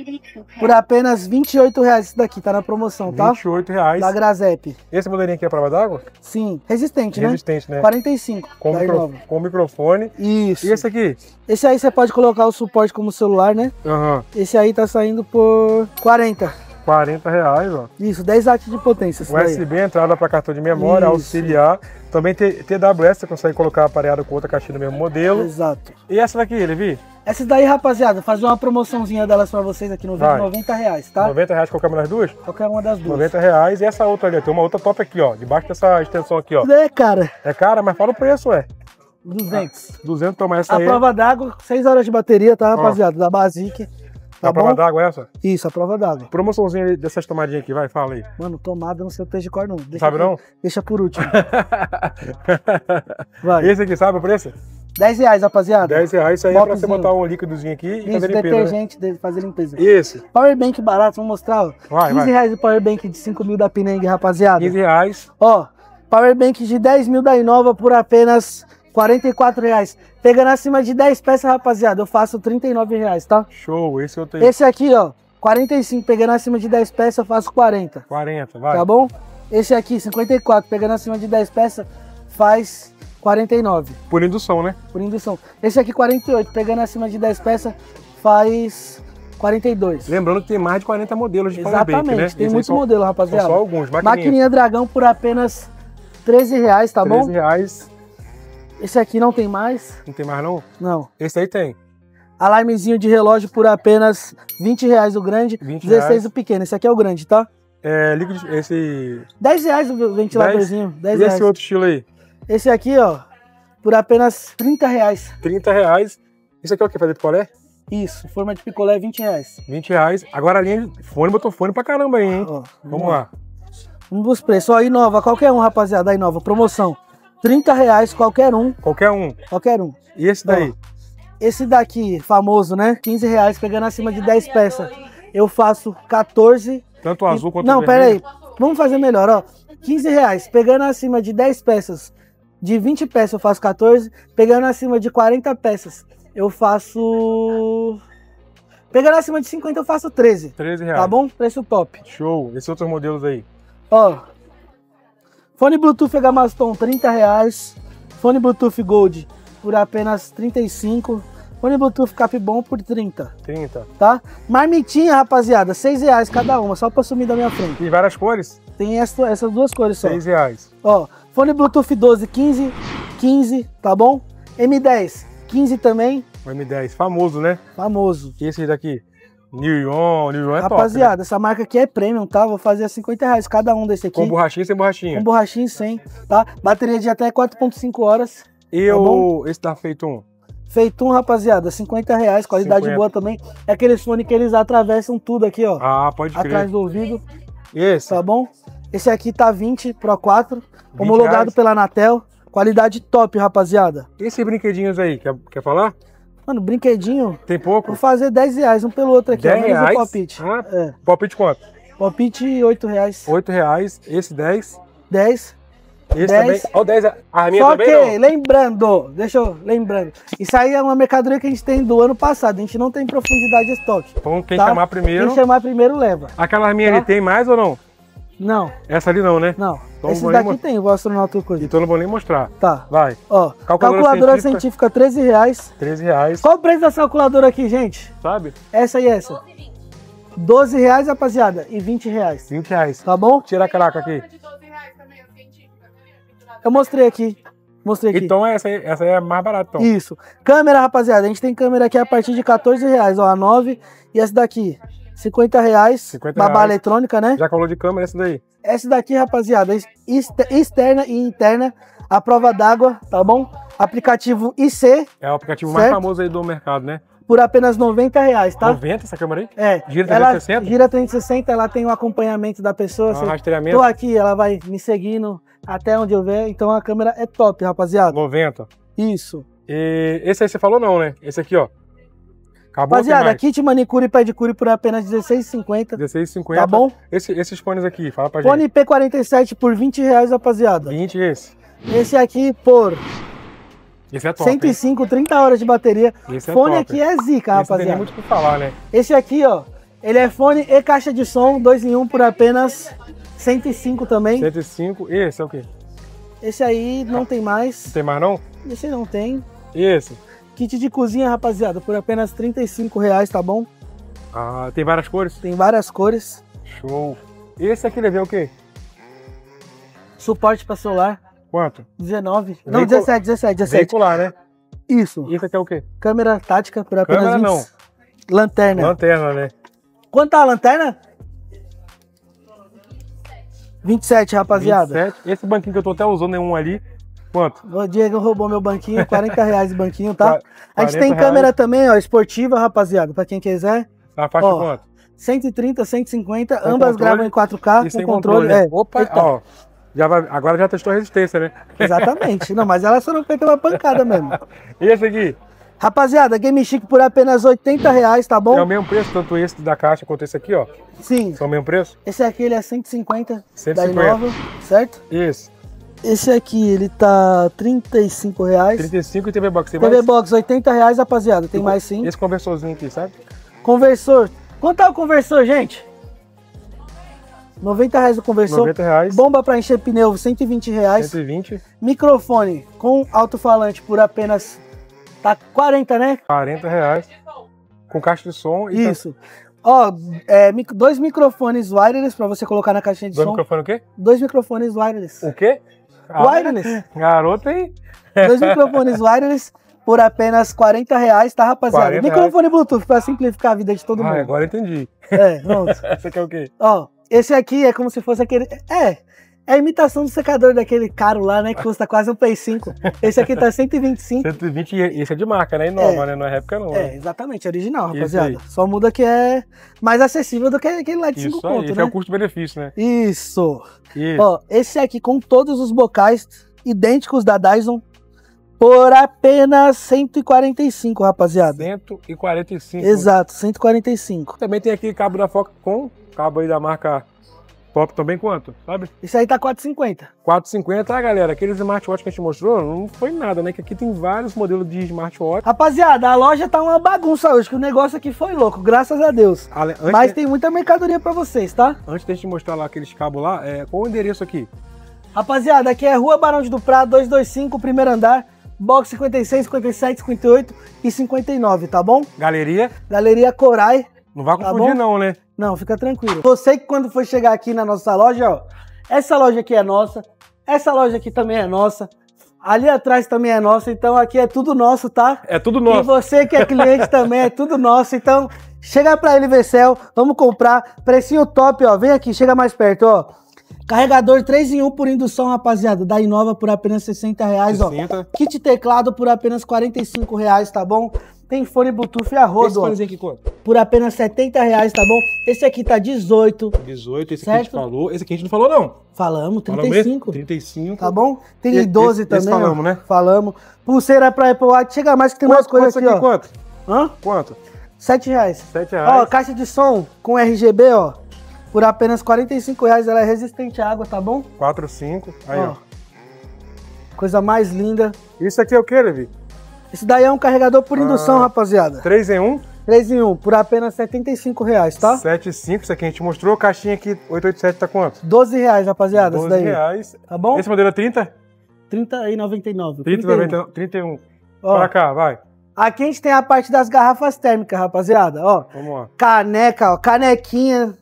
Por apenas 28 reais isso daqui, tá na promoção, tá?
28 reais.
Da Grazep.
Esse modelinho aqui é prova d'água?
Sim, resistente, né?
Resistente, né?
45.
Com, micro- com microfone.
Isso.
E esse aqui?
Esse aí você pode colocar o suporte como celular, né?
Aham.
Esse aí tá saindo por 40.
40 reais, ó.
Isso, 10 watts de potência.
USB, entrada para cartão de memória,
Isso.
auxiliar. Também TWS, você consegue colocar aparelhado com outra caixinha do mesmo modelo.
Exato.
E essa daqui, Levi?
Essa daí, rapaziada, fazer uma promoçãozinha delas pra vocês aqui no vídeo,
Vai.
90 reais, tá?
90 reais qualquer uma das duas?
Qualquer uma das duas.
90 reais. E essa outra ali, ó, tem uma outra top aqui, ó. Debaixo dessa extensão aqui, ó.
É, cara,
É cara, mas fala o preço, ué.
200.
200 toma essa
A
aí.
prova d'água, 6 horas de bateria, tá, rapaziada? Da Basic. Tá
a prova
bom?
d'água é essa?
Isso, a prova d'água.
Promoçãozinha dessas tomadinhas aqui, vai, fala aí.
Mano, tomada não sei o peixe de cor, não. Deixa
Sabe
por-
não?
Deixa por último. Vai.
Esse aqui, sabe o preço?
10 reais, rapaziada.
10 reais. Isso aí é pra você botar um líquidozinho aqui e
Isso,
fazer limpeza, né?
detergente, de fazer limpeza.
Esse?
Powerbank barato, vamos mostrar, ó.
Vai,
15
vai.
reais o powerbank de 5 mil da Pineng, rapaziada.
15 reais.
Ó, powerbank de 10 mil da Inova por apenas 44 reais. Pegando acima de 10 peças, rapaziada, eu faço 39 reais, tá?
Show. Esse outro aí.
Esse aqui, ó, 45. Pegando acima de 10 peças, eu faço 40.
40, vai.
Tá bom? Esse aqui, 54. Pegando acima de 10 peças, faz 49.
Por indução, né?
Por indução. Esse aqui, 48. Pegando acima de 10 peças, faz 42.
Lembrando que tem mais de 40 modelos de powerbank,
Exatamente,
né?
tem
Esse aí
muito
são-
modelo,
São
rapaziada.
só alguns. Maquininha.
Maquininha Dragão por apenas 13 reais, tá
13
bom?
reais.
Esse aqui não tem mais.
Não tem mais, não?
Não.
Esse aí tem.
Alarmezinho de relógio por apenas 20 reais o grande,
20
16
reais.
o pequeno. Esse aqui é o grande, tá?
É, líquido, esse...
10 reais o ventiladorzinho. 10,
E
reais.
esse outro estilo aí?
Esse aqui, ó, por apenas 30 reais.
30 reais. Isso aqui é o que? Fazer picolé?
Isso, forma de picolé 20 reais.
20 reais. Agora a linha de fone botou fone pra caramba aí, hein?
Ó,
Vamos lá.
Um dos preços. Ó, Inova, qualquer um, rapaziada, a Inova, promoção. 30 reais, qualquer um,
Qualquer um.
qualquer um.
E esse daí?
Esse daqui, famoso, né? 15 reais, pegando acima de 10 peças. Eu faço 14.
Tanto o azul quanto
Não,
o
pera
vermelho?
aí. Vamos fazer melhor, ó. 15 reais, pegando acima de 10 peças. De 20 peças eu faço 14. Pegando acima de 40 peças, eu faço. Pegando acima de 50, eu faço 13.
13 reais.
Tá bom? Preço top.
Show. Esses outros modelos aí?
Ó. Fone Bluetooth Gamaston, 30 reais. Fone Bluetooth Gold por apenas 35. Fone Bluetooth Capbom por 30,
30.
tá? Marmitinha, rapaziada, 6 reais cada uma, só pra sumir da minha frente.
Tem várias cores?
Tem essa- essas duas cores só.
6 reais.
Ó, fone Bluetooth 12, 15, 15, tá bom? M10, 15 também,
O M10. Famoso, né?
famoso.
E esse daqui? Neon. Neon é top, né?
Rapaziada, essa marca aqui é premium, tá? Vou fazer a 50 reais cada um desse aqui.
Com borrachinha sem borrachinha.
Com borrachinha 100, tá? Bateria de até 4.5 horas.
E
Tá
o... esse da Feitum?
Feito um, rapaziada, 50 reais, qualidade
50.
boa também. É aqueles fones que eles atravessam tudo aqui, ó.
Ah, pode crer.
atrás do ouvido,
esse?
tá bom? Esse aqui tá 20 Pro 4,
20
homologado
reais.
pela Anatel. Qualidade top, rapaziada.
E esses brinquedinhos aí? Quer, quer falar?
Mano, brinquedinho,
Tem pouco?
vou fazer 10 reais um pelo outro aqui,
10
ó. Menos
reais?
palpite.
Ah,
É,
palpite quanto?
palpite 8 reais.
8 reais. Esse 10.
10.
Esse
10.
também. Ó, o 10. A arminha
Só
também
que,
não?
lembrando, deixa eu lembrando. Isso aí é uma mercadoria que a gente tem do ano passado. A gente não tem profundidade de estoque.
Então quem
tá?
chamar primeiro.
Quem chamar primeiro leva.
Aquela arminha
Tá.
ali tem mais ou não?
Não,
Essa ali não, né?
não.
Então
Esse daqui
nem
tem, vou astronauta outra coisa.
Então não vou nem mostrar.
Tá.
Vai.
Ó,
Calculadora
calculadora,
científica.
científica, 13 reais.
13 reais,
Qual o preço dessa calculadora aqui, gente?
sabe?
Essa e essa. 12 reais, rapaziada, e 20 reais.
20 reais.
Tá bom?
Tira a caraca aqui.
Eu mostrei aqui. Mostrei aqui.
Então essa aí, essa aí é mais barata, então.
Isso. Câmera, rapaziada, a gente tem câmera aqui a partir de 14 reais, ó, a 9. E essa daqui, 50 reais.
50
babá
reais.
eletrônica, né?
Já falou de câmera, essa daí.
Essa daqui, rapaziada, exter- externa e interna, a prova d'água, tá bom? Aplicativo IC,
É o aplicativo mais
Certo.
famoso aí do mercado, né?
por apenas 90 reais, tá?
90 essa câmera aí?
É.
Gira
ela
360?
gira 360, ela tem o acompanhamento da pessoa.
Um
Você
rastreamento.
Tô aqui, ela vai me seguindo até onde eu ver. Então a câmera é top, rapaziada.
90.
Isso.
E esse aí você falou não, né? Esse aqui, ó. Acabou
Rapaziada,
mais.
kit manicure e pedicure por apenas R$16,50.
16,50.
Tá bom?
Esse, esses fones aqui, fala pra
Fone
gente.
P47 por 20 reais, rapaziada.
20 esse.
Esse aqui por
Esse é top, hein?
105, 30 horas de bateria.
Esse é
fone
top.
aqui é zica,
Esse não tem
rapaziada.
muito o que falar, né?
Esse aqui, ó, ele é fone e caixa de som, 2 em 1 por apenas 105 também.
105. E esse é o quê?
Esse aí não tem
Não
mais.
tem mais não?
Esse não tem.
E esse?
Kit de cozinha, rapaziada, por apenas 35 reais, tá bom?
Ah, tem várias cores?
Tem várias cores.
Show. Esse aqui levei o quê?
Suporte pra celular,
Quanto?
19. Não,
Veicu-
17, 17, 17.
Veicular, né?
Isso.
Esse aqui é o quê?
Câmera tática por apenas
Câmera
20.
não.
Lanterna.
Lanterna, né?
Quanto tá a lanterna? 27, rapaziada.
27. Esse banquinho que eu tô até usando é um ali. Quanto?
O Diego roubou meu banquinho, 40 reais o banquinho, tá? A gente
40
tem câmera
reais.
também, ó, esportiva, rapaziada, pra quem quiser.
A faixa
Ó,
quanto?
130, 150,
Com
ambas
controle
gravam em 4K,
E sem
com controle.
né?
é.
Opa,
Eita,
ó. Já vai, agora já testou a resistência, né?
Exatamente. Não, mas ela só não feita uma pancada mesmo.
E esse aqui?
Rapaziada, Game Chic por apenas 80 reais, tá
É o
bom?
mesmo preço, tanto esse da caixa quanto esse aqui, ó.
Sim.
São o mesmo preço?
Esse aqui ele é 150, da
150.
Inova, certo?
Esse.
Esse aqui ele tá 35 reais.
35 e TV Box. Tem
TV
mais?
Box 80 reais, rapaziada. Tem mais sim.
Esse conversorzinho aqui, sabe?
Conversor. Quanto tá o conversor, gente? 90 reais o conversor.
90 reais.
Bomba pra encher pneu, 120 reais.
120,
Microfone com alto-falante por apenas. Tá 40, né?
40 reais. Com caixa de som e
Isso. Ó, é, dois microfones wireless pra você colocar na caixinha de
Dois
som.
microfones o quê?
Dois microfones wireless.
O quê? Ah,
Wireless.
Garoto, hein?
Dois microfones wireless por apenas 40 reais, tá, rapaziada?
40
Microfone Bluetooth pra simplificar a vida de todo
Ah,
mundo.
agora entendi.
É, pronto.
Esse aqui é o quê?
Ó, esse aqui é como se fosse aquele. É, é a imitação do secador daquele caro lá, né? Que custa quase um Play 5. Esse aqui tá 125.
120 e esse é de marca, né? E nova,
É.
né? Não é réplica não.
É,
né?
exatamente, original, rapaziada. Só muda que é mais acessível do que aquele lá de 5
Isso aí,
pontos,
esse
né?
é o custo-benefício, né?
Isso.
Isso.
Ó, esse aqui com todos os bocais idênticos da Dyson por apenas 145, rapaziada.
145.
Exato, 145.
Também tem aqui cabo da Foca com cabo aí da marca Pop também quanto, sabe?
Isso aí tá 450.
450, ah, galera, aqueles smartwatch que a gente mostrou não foi nada, né? Que aqui tem vários modelos de smartwatch.
Rapaziada, a loja tá uma bagunça hoje, que o negócio aqui foi louco, graças a Deus.
Ale-
Mas
de,
tem muita mercadoria pra vocês, tá?
antes de a gente mostrar lá aqueles cabos lá, é, qual o endereço aqui?
Rapaziada, aqui é Rua Barão de Duprá, 225, primeiro andar, box 56, 57, 58 e 59, tá bom?
Galeria.
Galeria Corai.
Não vai
Tá
confundir
bom?
não, né?
Não, fica tranquilo. Você que quando for chegar aqui na nossa loja, ó, essa loja aqui é nossa, essa loja aqui também é nossa, ali atrás também é nossa, então aqui é tudo nosso, tá?
É tudo
E
nosso.
você que é cliente também, é tudo nosso. Então, chega pra Elivecel, vamos comprar. Precinho top, ó. Vem aqui, chega mais perto, ó. Carregador 3 em 1 por indução, rapaziada. Da Inova por apenas 60 reais, ó.
60.
Kit teclado por apenas 45 reais, tá bom? Tem fone Bluetooth a
Esse
rodo, ó,
fonezinho aqui quanto?
por apenas 70 reais, tá bom? Esse aqui tá 18,
18, esse aqui a gente
Certo.
falou. Esse aqui a gente não falou, não.
falamos,
Falou mesmo?
35.
35.
Tá bom? Tem
E-
12
esse-
também,
esse
ó.
falamos, né?
Falamos. Pulseira pra Apple Watch. Chega mais que tem mais
Quanto,
coisa
quanto
aqui,
aqui,
ó.
quanto?
Hã?
Quanto?
7 reais.
7
Ó,
reais.
caixa de som com RGB, ó. Por apenas 45 reais. Ela é resistente à água, tá bom?
4, 5. Aí, ó.
Ó. Coisa mais linda.
Isso aqui é o que, Levi?
Esse daí é um carregador por indução,
Ah.
rapaziada.
3 em 1.
3 em 1, por apenas 75 reais, tá?
75, isso aqui a gente mostrou. Caixinha aqui, 887 tá quanto?
12 reais, rapaziada,
12
isso daí.
reais.
Tá bom?
Esse modelo é 30?
30 e 99.
30,
31.
91. 31.
Ó,
Pra cá, vai.
aqui a gente tem a parte das garrafas térmicas, rapaziada. Ó,
Vamos lá.
caneca, ó, canequinha,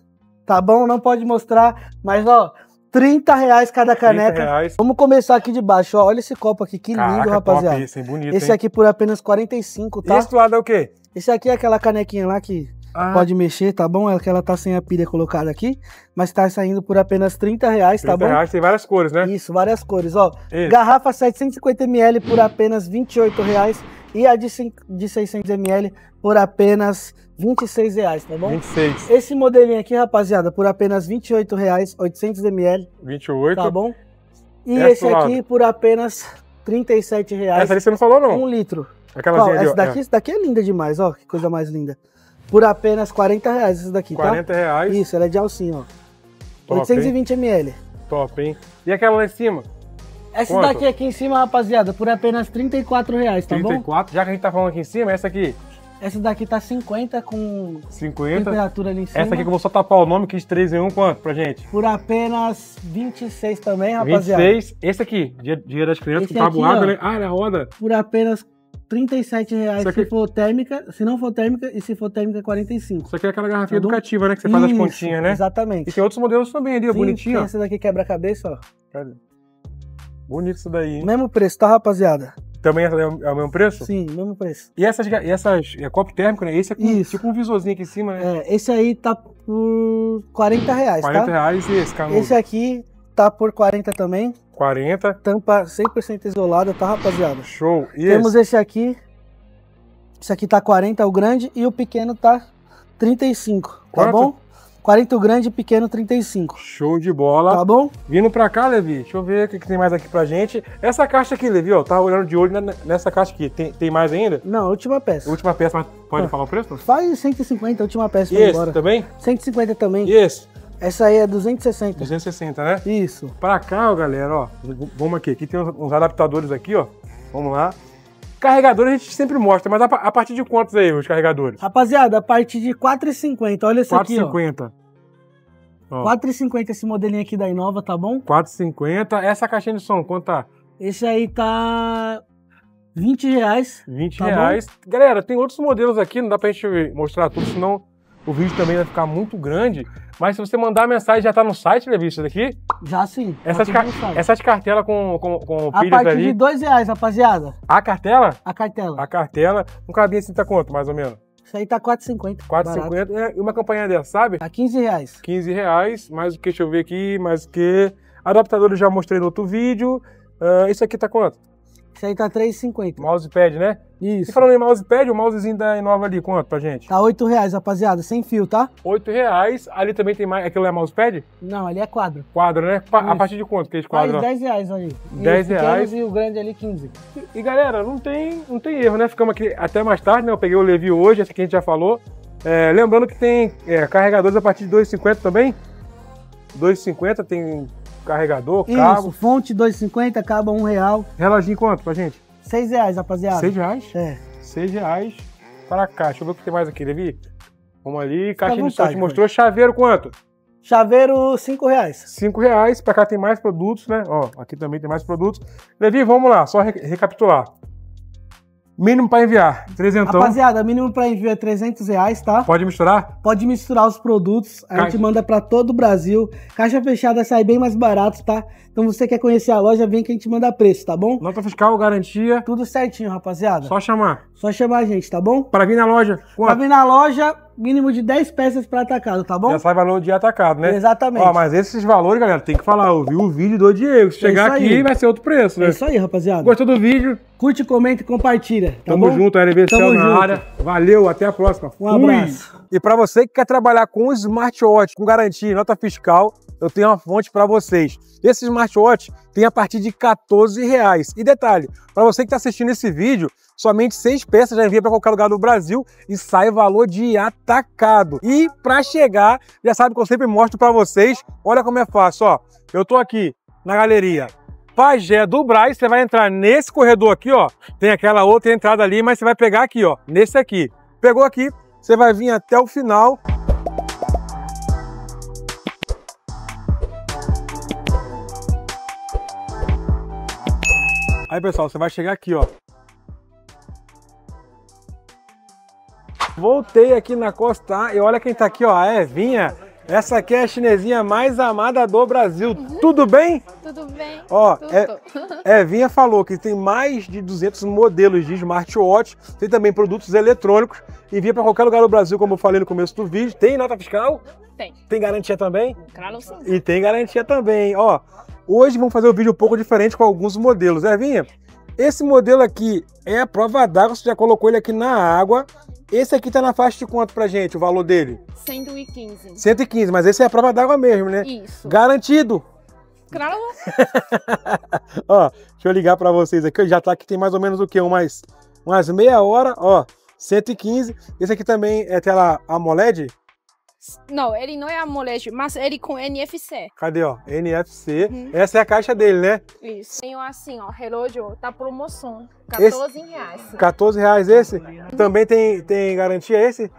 tá bom? Não pode mostrar, mas ó, 30 reais cada
30
caneca.
reais.
Vamos começar aqui de baixo, ó. Olha esse copo aqui, que
Caraca,
lindo, rapaziada.
top esse, hein? Bonito,
Esse aqui por apenas 45,
E
tá?
esse do lado é o quê?
Esse aqui é aquela canequinha lá que
Ah,
pode mexer, tá bom? É que ela tá sem a pilha colocada aqui, mas tá saindo por apenas 30 reais,
30
tá bom?
reais, tem várias cores, né?
Isso, várias cores, ó.
Esse.
Garrafa 750ml por apenas 28 reais e a de, cin- de 600ml por apenas 26 reais, tá bom?
26,
Esse modelinho aqui, rapaziada, por apenas 28 reais, 800ml,
28.
tá bom? E
Essa
esse aqui
lado.
por apenas 37 reais,
Essa ali você não falou, não.
um litro.
Aquelazinha
Qual?
ali,
Essa
ó.
daqui, essa daqui é linda demais, ó, que coisa mais linda. Por apenas 40 reais essa daqui,
É, 40 reais.
tá? Isso, ela é de alcinha, ó.
Top,
820ml.
Top, hein? E aquela lá em cima?
Essa
Quanto?
daqui aqui em cima, rapaziada, por apenas 34 reais, tá bom?
34. Já que a gente tá falando aqui em cima, essa aqui,
Essa daqui tá 50 com
50.
temperatura ali em cima.
Essa aqui que eu vou só tapar o nome, quis 3 em 1, quanto pra gente?
Por apenas 26 também, rapaziada.
26. Esse aqui, dia, dia das crianças,
Esse
com tabuada, né? Ah, ele roda.
Por apenas 37 reais
Isso aqui-
se for térmica, se não for térmica, e se for térmica, 45.
Isso aqui é aquela garrafinha
Tá
educativa, né? Que você faz as
Isso,
pontinhas, né?
Exatamente.
E tem outros modelos também ali, ó,
Sim,
bonitinho,
tem
ó.
Essa daqui quebra-cabeça, ó.
Cadê? Bonito isso daí, hein?
Mesmo preço, tá, rapaziada?
Também é o é o mesmo preço?
Sim, mesmo preço.
E essas, ga- e essas é copo térmico, né? Esse é com,
Isso.
tipo um visorzinho aqui em cima, né?
É, esse aí tá por 40 reais,
40
tá?
reais e esse, canudo.
Esse aqui tá por 40 também.
40.
Tampa 100% isolada, tá, rapaziada?
Show. E
Temos
esse?
esse aqui. Esse aqui tá 40, o grande, e o pequeno tá 35, tá
Quanto?
bom? 40 o grande, pequeno 35.
Show de bola.
Tá bom?
Vindo pra cá, Levi, deixa eu ver o que, que tem mais aqui pra gente. Essa caixa aqui, Levi, ó, tá olhando de olho nessa caixa aqui. Tem, tem mais ainda?
Não, última peça.
Última peça, mas pode
Ah.
falar o preço?
Faz 150, última peça,
E esse
embora.
também?
150 também.
E esse?
Essa aí é 260.
260, né?
Isso.
Pra cá, ó, galera, ó. Vamos aqui. Aqui tem uns, adaptadores aqui, ó. Vamos lá. Carregadores a gente sempre mostra, mas a, pa- a partir de quantos aí, os carregadores?
Rapaziada, a partir de 4,50. Olha esse aqui, ó.
4,50. Ó,
4,50 esse modelinho aqui da Inova, tá bom?
4,50. Essa caixinha de som, quanto tá?
Esse aí tá 20 reais.
20
Tá bom.
reais. Galera, tem outros modelos aqui, não dá pra gente mostrar tudo, senão o vídeo também vai ficar muito grande. Mas se você mandar a mensagem, já tá no site, Levi, isso daqui?
Já sim.
Essas,
já
ca- essas cartelas com, com, com
A
pilhas
partir
ali.
de 2 reais, rapaziada.
A cartela?
A cartela.
A cartela. Um cabinho assim tá quanto, mais ou menos?
Isso aí tá 4,50.
4,50. É, E uma campanha dessa, sabe?
Tá 15 reais.
15 reais. Mais o que? Deixa eu ver aqui. Mais o que? Adaptador eu já mostrei no outro vídeo. Ah, isso aqui tá quanto?
Isso aí tá 3,50.
Mousepad, né? E
Isso.
falando em mousepad, o mousezinho da Inova ali, quanto pra gente?
Tá 8 reais, rapaziada. Sem fio, tá?
8 reais. Ali também tem mais. Aquilo é mousepad?
Não, ali é quadro.
Quadro, né? Pa- A partir de quanto que é esse quadro? ó?
10 reais aí. E
10
os pequenos
reais.
E o grande ali 15.
E galera, não tem, não tem erro, né? Ficamos aqui até mais tarde, né? Eu peguei o Levi hoje, esse aqui a gente já falou. É, lembrando que tem é, carregadores a partir de 2,50 também. 2,50 tem carregador, cabo.
Isso, fonte 2,50, cabo 1 real.
Reloginho quanto pra gente?
6 reais, rapaziada.
6 reais?
É.
6 reais para cá. Deixa eu ver o que tem mais aqui, Levi. Vamos ali, caixa de som te mostrou. Chaveiro quanto?
Chaveiro 5 reais.
5 reais. Pra cá tem mais produtos, né? Ó, aqui também tem mais produtos. Levi, vamos lá, só re- recapitular. Mínimo para enviar, trezentão.
Rapaziada, mínimo pra envio é 300 reais, tá?
Pode misturar?
Pode misturar os produtos, a
Caixa.
gente manda pra todo o Brasil. Caixa fechada sai bem mais barato, tá? Então você quer conhecer a loja, vem que a gente manda preço, tá bom?
Nota fiscal, garantia.
Tudo certinho, rapaziada. Só,
Só chamar.
chamar a gente, tá bom?
Para vir na loja,
Pra
quanto?
vir na loja, mínimo de 10 peças pra atacado, tá bom?
Já sai valor de atacado, né?
Exatamente.
Ó, mas esses valores, galera, tem que falar. Eu vi o vídeo do Diego. Se
É
chegar aqui,
aí.
vai ser outro preço, né?
É isso aí, rapaziada.
Gostou do vídeo?
Curte, comenta e compartilha, tá
Tamo
bom?
junto, LB
Tamo
na
junto.
área. Valeu, até a próxima.
Um abraço.
E para você que quer trabalhar com smartwatch com garantia nota fiscal, eu tenho uma fonte para vocês. Esse smartwatch tem a partir de 14 reais. E detalhe, para você que está assistindo esse vídeo, somente seis peças já envia para qualquer lugar do Brasil e sai valor de atacado. E para chegar, já sabe que eu sempre mostro para vocês. Olha como é fácil, ó. Eu tô aqui na galeria Pagé do Braz, você vai entrar nesse corredor aqui, ó. Tem aquela outra entrada ali, mas você vai pegar aqui, ó, nesse aqui. Pegou aqui, Você vai vir até o final. Aí, pessoal, você vai chegar aqui, ó. Voltei aqui na Costa e olha quem tá aqui, ó, a Evinha. Essa aqui é a chinesinha mais amada do Brasil. Tudo bem?
Tudo bem?
Ó,
Tudo.
é, Evinha falou que tem mais de 200 modelos de smartwatch, tem também produtos eletrônicos, envia para qualquer lugar do Brasil, como eu falei no começo do vídeo. Tem nota fiscal?
Tem.
Tem garantia também?
Claro sim.
E tem garantia também, ó. Hoje vamos fazer um vídeo um pouco diferente com alguns modelos. Evinha, esse modelo aqui é a prova d'água, você já colocou ele aqui na água. Esse aqui tá na faixa de quanto pra gente, o valor dele?
115.
115, mas esse é a prova d'água mesmo, né?
Isso.
Garantido.
Claro.
Ó, deixa eu ligar pra vocês aqui, já tá aqui, tem mais ou menos o quê? Umas, umas meia hora, ó, 115. Esse aqui também é tela AMOLED?
Não, ele não é AMOLED, mas ele com NFC.
Cadê, ó? NFC.
Uhum.
Essa é a caixa dele, né?
Isso. Tem assim, ó, relógio, tá promoção.
Esse-
14 reais.
14 reais esse? Também tem, tem garantia esse?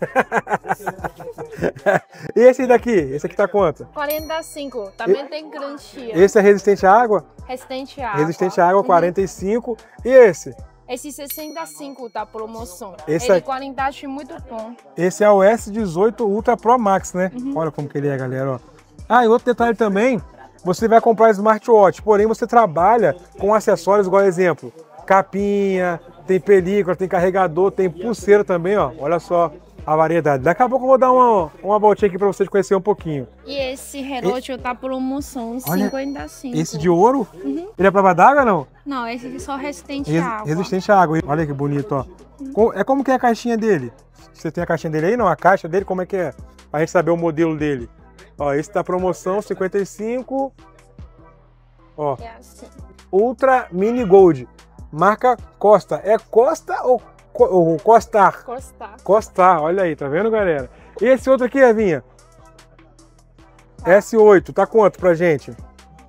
e esse daqui? Esse aqui tá quanto?
45. Também tem garantia.
Esse é resistente à água?
Resistente à água.
Resistente à água,
Uhum.
45. E esse?
Esse 65 tá promoção.
Esse
ele
aqui-
qualidade muito bom.
Esse é o S18 Ultra Pro Max, né?
Uhum.
Olha como que ele é, galera, ó. Ah, e outro detalhe também, você vai comprar smartwatch, porém você trabalha com acessórios, igual exemplo, capinha, tem película, tem carregador, tem pulseira também, ó. Olha só a variedade. Daqui a pouco eu vou dar uma, uma voltinha aqui para vocês conhecerem um pouquinho.
E esse relógio tá promoção,
Olha,
55.
Esse de ouro,
Uhum.
ele é prova d'água ou não?
Não, esse aqui só resistente
Res-
à água.
resistente à água. Olha que bonito, ó. Com- É como que é a caixinha dele? Você tem a caixinha dele aí? Não, a caixa dele, como é que é? Pra gente saber o modelo dele. Ó, esse tá promoção 55. Ó,
É assim.
Ultra Mini Gold. Marca Costa. É Costa ou, Ou Costar?
Costar.
Costar, olha aí, tá vendo, galera? E esse outro aqui, Evinha? S8, tá quanto pra gente?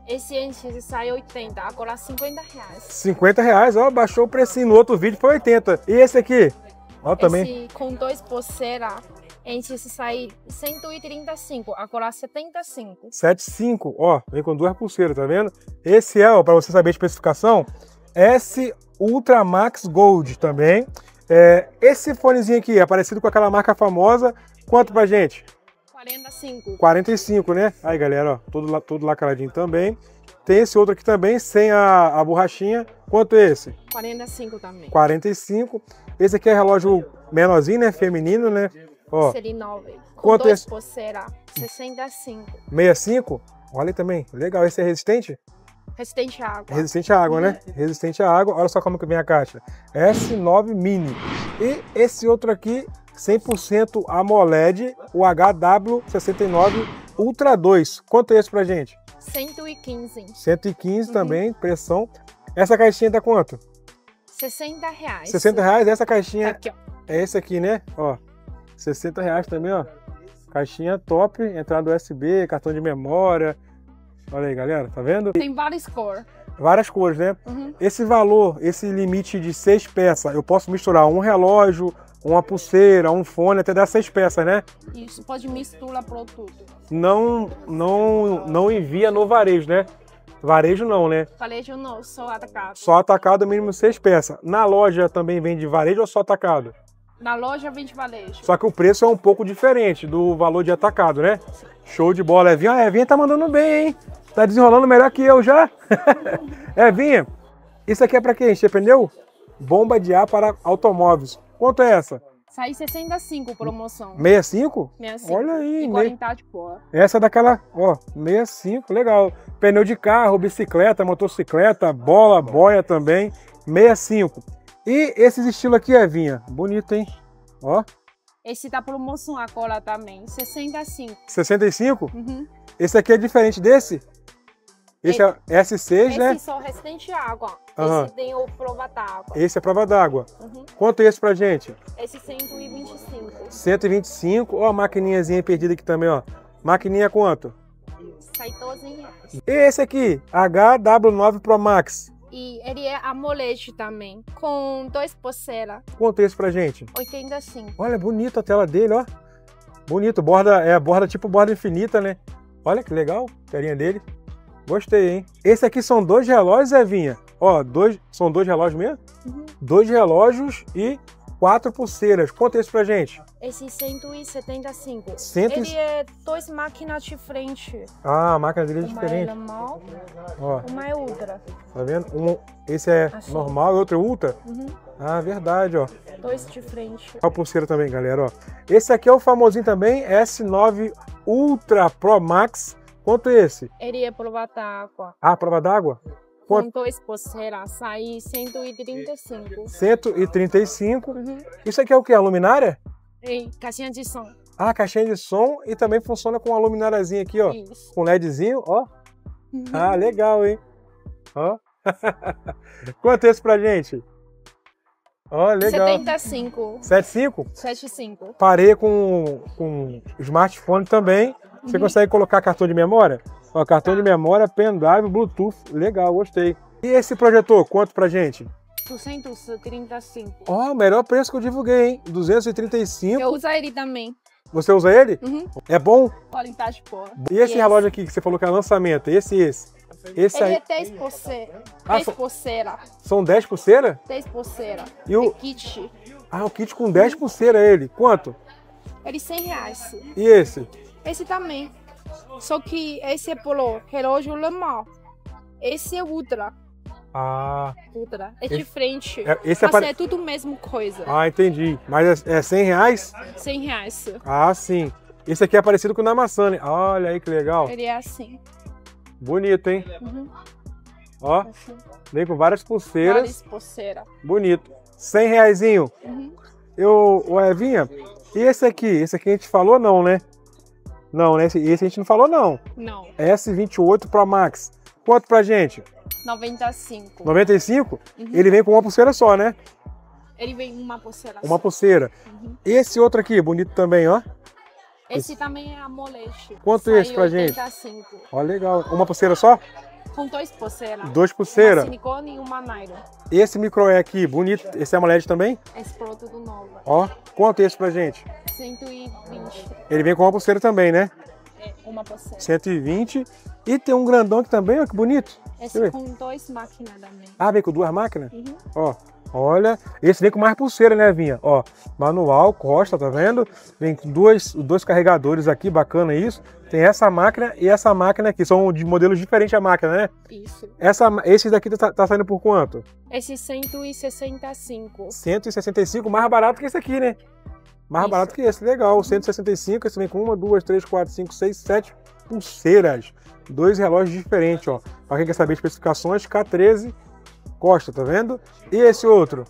Esse antes sai 80, agora 50 reais.
50 reais, ó, baixou o precinho. No outro vídeo foi 80. E esse aqui? Ó, também.
Esse com dois pulseira, antes sai 135, agora 75.
75, ó, vem com duas pulseiras, tá vendo? Esse é, ó, para você saber a especificação, S Ultra Max Gold também. É, esse fonezinho aqui é parecido com aquela marca famosa. Quanto pra gente?
45.
45, né? Aí, galera, ó, todo, todo lacradinho também. Tem esse outro aqui também, sem a, a borrachinha. Quanto é esse?
45 também.
45. Esse aqui é relógio menorzinho, né? Feminino, né? Ó,
Seria 9. Com
Quanto
dois
esse?
pulseira, 65.
65. Olha aí também, legal. Esse é resistente?
Resistente à água.
Resistente à água, né? Resistente à água. Olha só como que vem a caixa. S9 Mini. E esse outro aqui, 100% AMOLED, o HW69 Ultra 2. Quanto é esse pra gente?
115.
115 também, pressão. Essa caixinha tá quanto?
60 reais.
60 reais. Essa caixinha
Aqui, ó.
é esse aqui, né? Ó, 60 reais também, ó. Caixinha top, entrada USB, cartão de memória. Olha aí, galera, tá vendo?
Tem várias cores.
Várias cores, né?
Uhum.
Esse valor, esse limite de seis peças, eu posso misturar um relógio, uma pulseira, um fone, até dar seis peças, né?
Isso pode misturar produto.
Não, não, não envia no varejo, né? Varejo não, né?
Varejo não, só atacado.
Só atacado mínimo seis peças. Na loja também vende varejo ou só atacado?
Na loja vende varejo.
Só que o preço é um pouco diferente do valor de atacado, né? Show de bola, Evinha. A Evinha tá mandando bem, hein? Tá desenrolando melhor que eu já. Evinha, isso aqui é pra quê? Encher pneu? Bomba de ar para automóveis. Quanto é essa?
Sai 65 promoção.
65?
65.
Olha aí, né?
boa.
Essa é daquela, ó, 65, legal. Pneu de carro, bicicleta, motocicleta, bola, boia também, 65. E esses estilos aqui, Evinha, bonito, hein? Ó,
Esse tá promoção agora também. 65.
65?
Uhum.
Esse aqui é diferente desse? Esse é S6,
Esse
né?
só resistente à água.
Aham.
Esse tem o prova d'água.
Esse é prova d'água.
Uhum.
Quanto é esse pra gente?
Esse 125.
125. Ó a maquininhazinha perdida aqui também, ó. Maquininha quanto?
Sai 12 reais.
E esse aqui? HW9 Pro Max.
E ele é AMOLED também, com dois pulseiras,
Quanto é esse pra gente?
85.
Olha, bonito a tela dele, ó. Bonito, borda, é a borda tipo borda infinita, né? Olha que legal, telinha dele. Gostei, hein? Esse aqui são dois relógios, Evinha. Ó, dois, são dois relógios mesmo?
Uhum.
Dois relógios e quatro pulseiras. Quanto é esse pra gente?
Esse 175.
Cento e-
Ele é dois máquinas de frente.
Ah, a máquina dele é
Uma é
diferente.
normal,
Ó,
uma é ultra.
tá vendo? Um, esse é
Assim.
normal e outro é ultra.
Uhum.
Ah, verdade, ó.
Dois de frente.
A pulseira também, galera, ó. Esse aqui é o famosinho também, S9 Ultra Pro Max. Quanto é esse?
Ele é prova d'água.
Ah, prova d'água?
Com
Quanto?
dois pulseiras, sai 135.
135.
Uhum.
Isso aqui é o que? A luminária?
E caixinha de som.
Ah, caixinha de som e também funciona com uma lumináriazinha aqui, ó.
Isso.
Com LEDzinho, ó. Ah, legal, hein? Ó. Quanto é esse pra gente? Ó, legal.
75.
75?
75.
Parei com, com smartphone também. Você consegue colocar cartão de memória? Ó, cartão de memória, pendrive, Bluetooth. Legal, gostei. E esse projetor, quanto pra gente?
235.
Ó, melhor preço que eu divulguei, hein? 235.
Eu uso ele também.
Você usa ele?
Uhum.
É bom?
Qualidade boa.
E esse relógio aqui que você falou que é lançamento? Esse e esse? Esse
Ele
aí.
é 10 pulseira.
Ah,
10
só-
pulseira.
São 10 pulseira?
10 pulseira.
E o-
É kit.
Ah, o kit com 10 pulseira ele. Quanto?
Ele é 100 reais.
E esse?
Esse também. Só que esse é pelo relógio normal. Esse é ultra.
Ah,
Ultra. É
Esse-
diferente.
é- esse é
Mas é tudo mesma coisa.
ah, entendi. Mas é, é 100 reais?
100 reais.
Ah, sim. Esse aqui é parecido com o da maçã, né? Olha aí que legal.
Ele é assim.
Bonito, hein?
Uhum.
Ó,
assim.
vem com várias pulseiras.
Várias pulseiras.
Bonito. 100 reaisinho.
Uhum.
Eu, o Evinha, e esse aqui? Esse aqui a gente falou não, né? Não, né? Esse, esse a gente não falou não.
Não.
S28 Pro Max. Quanto pra gente?
95.
95?
Uhum.
Ele vem com uma pulseira só, né?
Ele vem uma pulseira.
Uma
só.
pulseira.
Uhum.
Esse outro aqui, bonito também, ó.
Esse também é amolete.
Quanto
Sai
esse pra gente?
85.
Ó, legal. Uma pulseira só?
Com dois pulseiras.
Dois pulseira.
Uma silicone e uma nylon.
Esse micro é aqui, bonito. Esse é AMOLED também?
Esse produto novo.
Ó, quanto é esse pra gente?
120.
Ele vem com uma pulseira também, né?
É uma pulseira.
120. E tem um grandão aqui também, ó, que bonito.
Esse com dois máquinas também.
Ah, vem com duas máquinas?
Uhum.
Ó, olha. Esse vem com mais pulseira, né, Vinha? Ó, manual, costa, tá vendo? Vem com dois, dois carregadores aqui, bacana isso. Tem essa máquina e essa máquina aqui. São de modelos diferentes a máquina, né?
Isso.
Essa, esse daqui tá, tá saindo por quanto?
Esse 165.
165, mais barato que esse aqui, né? Mais
Isso.
barato que esse, legal. 165, esse vem com uma, duas, três, quatro, cinco, seis, sete pulseiras. Dois relógios diferentes, ó. Pra quem quer saber especificações, K13 Costa, tá vendo? E esse outro?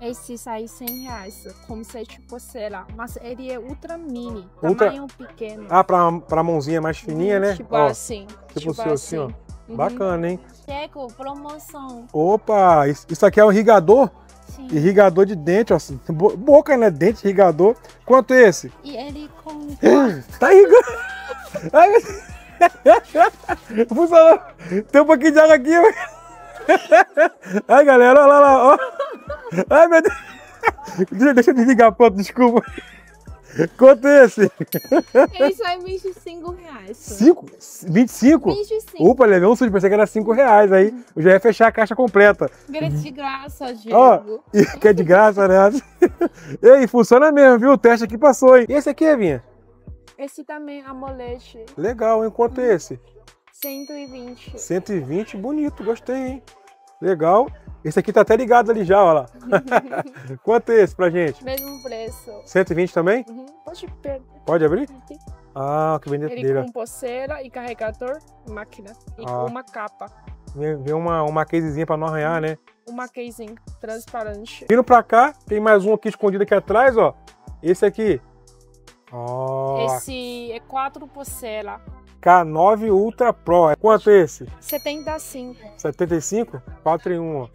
Esse sai 100 reais, com sete pulseiras. Mas ele é ultra mini,
Ultra-
tamanho pequeno.
Ah, pra, pra mãozinha mais fininha, né?
Tipo
Ó,
assim.
tipo o seu assim, ó.
Uhum.
Bacana, hein?
Chego, promoção.
Opa, isso aqui é um irrigador?
Sim.
Irrigador de dente, ó. assim, bo- Boca, né? Dente, irrigador. Quanto é esse?
E ele com.
Tá irrigando. Ai, meu Deus. Tem um pouquinho de água aqui. Ai, galera, olha lá, lá, ó. Ai, meu Deus. Deixa- eu desligar, pronto, desculpa. Quanto é esse?
ele sai 25 reais.
5? 25?
25.
Opa, levei um susto, pensei que era 5 reais. Aí eu já ia fechar a caixa completa.
De graça, Diego.
Ó, e que é de graça, né? Ei, funciona mesmo, viu? O teste aqui passou, hein? E esse aqui, Evinha?
Esse também é amolete.
Legal, hein? Quanto é esse?
120.
120, bonito, gostei, hein? Legal. Esse aqui tá até ligado ali já, olha lá. Quanto é esse pra gente?
Mesmo preço.
120 também?
Uhum. Pode perder.
Pode abrir?
Aqui.
Ah, que
Ele
bendedeira.
com pulseira e carregador, máquina. E
Ah.
uma capa.
Vem, uma, uma casezinha pra não arranhar, né?
Uma casing transparente.
Vindo pra cá, tem mais um aqui escondido aqui atrás, ó. Esse aqui. Ó,
Esse é quatro pulseira.
K9 Ultra Pro. Quanto é esse?
75.
75? 4 em 1, ó.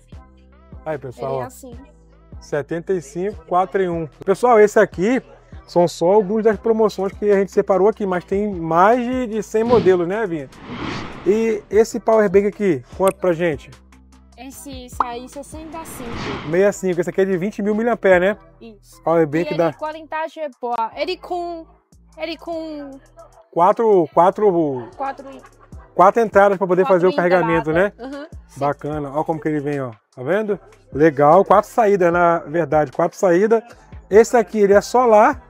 Aí, pessoal,
é assim.
75, 4 em 1. Pessoal, esse aqui são só alguns das promoções que a gente separou aqui, mas tem mais de, de 100 modelos, né, Vinha? E esse Power Bank aqui, quanto pra gente?
Esse sai 65.
65. Esse aqui é de 20 mil mAh, né?
Isso.
Olha bem
e
que
ele,
dá
qualidade é boa. Ele com. Ele com
quatro, quatro,
quatro.
quatro entradas para poder fazer o
quatro
carregamento, né?
Sim.
Bacana. Olha como que ele vem, ó. Tá vendo? Legal. Quatro saídas, na verdade. Quatro saídas. Esse aqui, ele é solar.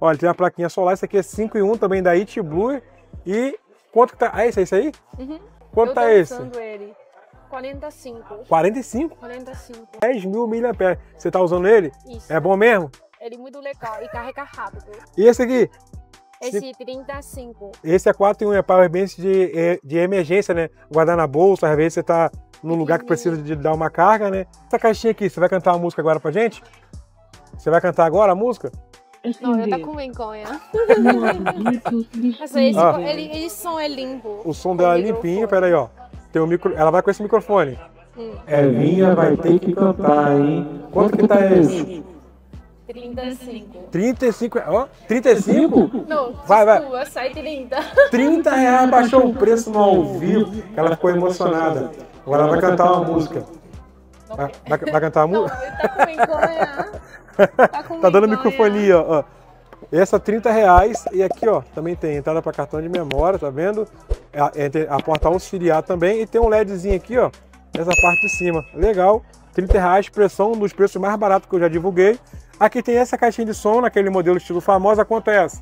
Olha, tem uma plaquinha solar. Esse aqui é 5 em 1 também da It Blue. E quanto que tá? Ah, esse é esse aí?
Uhum.
Quanto
Eu
tá esse?
ele. 45.
45?
45.
10 mil mAh. Você tá usando ele?
Isso.
É bom mesmo?
Ele é muito legal e carrega rápido.
E esse aqui?
Esse 35.
Esse é 4 em 1, é Power Bank de, é, de emergência, né? Guardar na bolsa, às vezes você tá num lugar que precisa de dar uma carga, né? Essa caixinha aqui, você vai cantar uma música agora pra gente? Você vai cantar agora a música?
Não, eu tô com vergonha. Mas esse,
Ah.
ele, ele som é limpo.
O som dela é limpinho, peraí, ó. Tem um micro... Ela vai com esse microfone.
Hum.
Elinha vai ter que cantar, hein? Quanto que tá esse?
35.
35, ó, 35?
Não,
Vai, vai.
desculpa, sai 30.
30 reais, baixou o preço no ao vivo, que ela ficou emocionada. Agora ela vai cantar uma música. Vai, vai- vai cantar a
Não,
música?
tá. Tá,
Tá dando microfonia, ó. Essa 30 reais e aqui, ó, também tem entrada para cartão de memória, tá vendo? É, é, tem a porta auxiliar também e tem um LEDzinho aqui, ó, nessa parte de cima. Legal, 30 reais, pressão, um dos preços mais baratos que eu já divulguei. Aqui tem essa caixinha de som, naquele modelo estilo famosa, quanto é essa?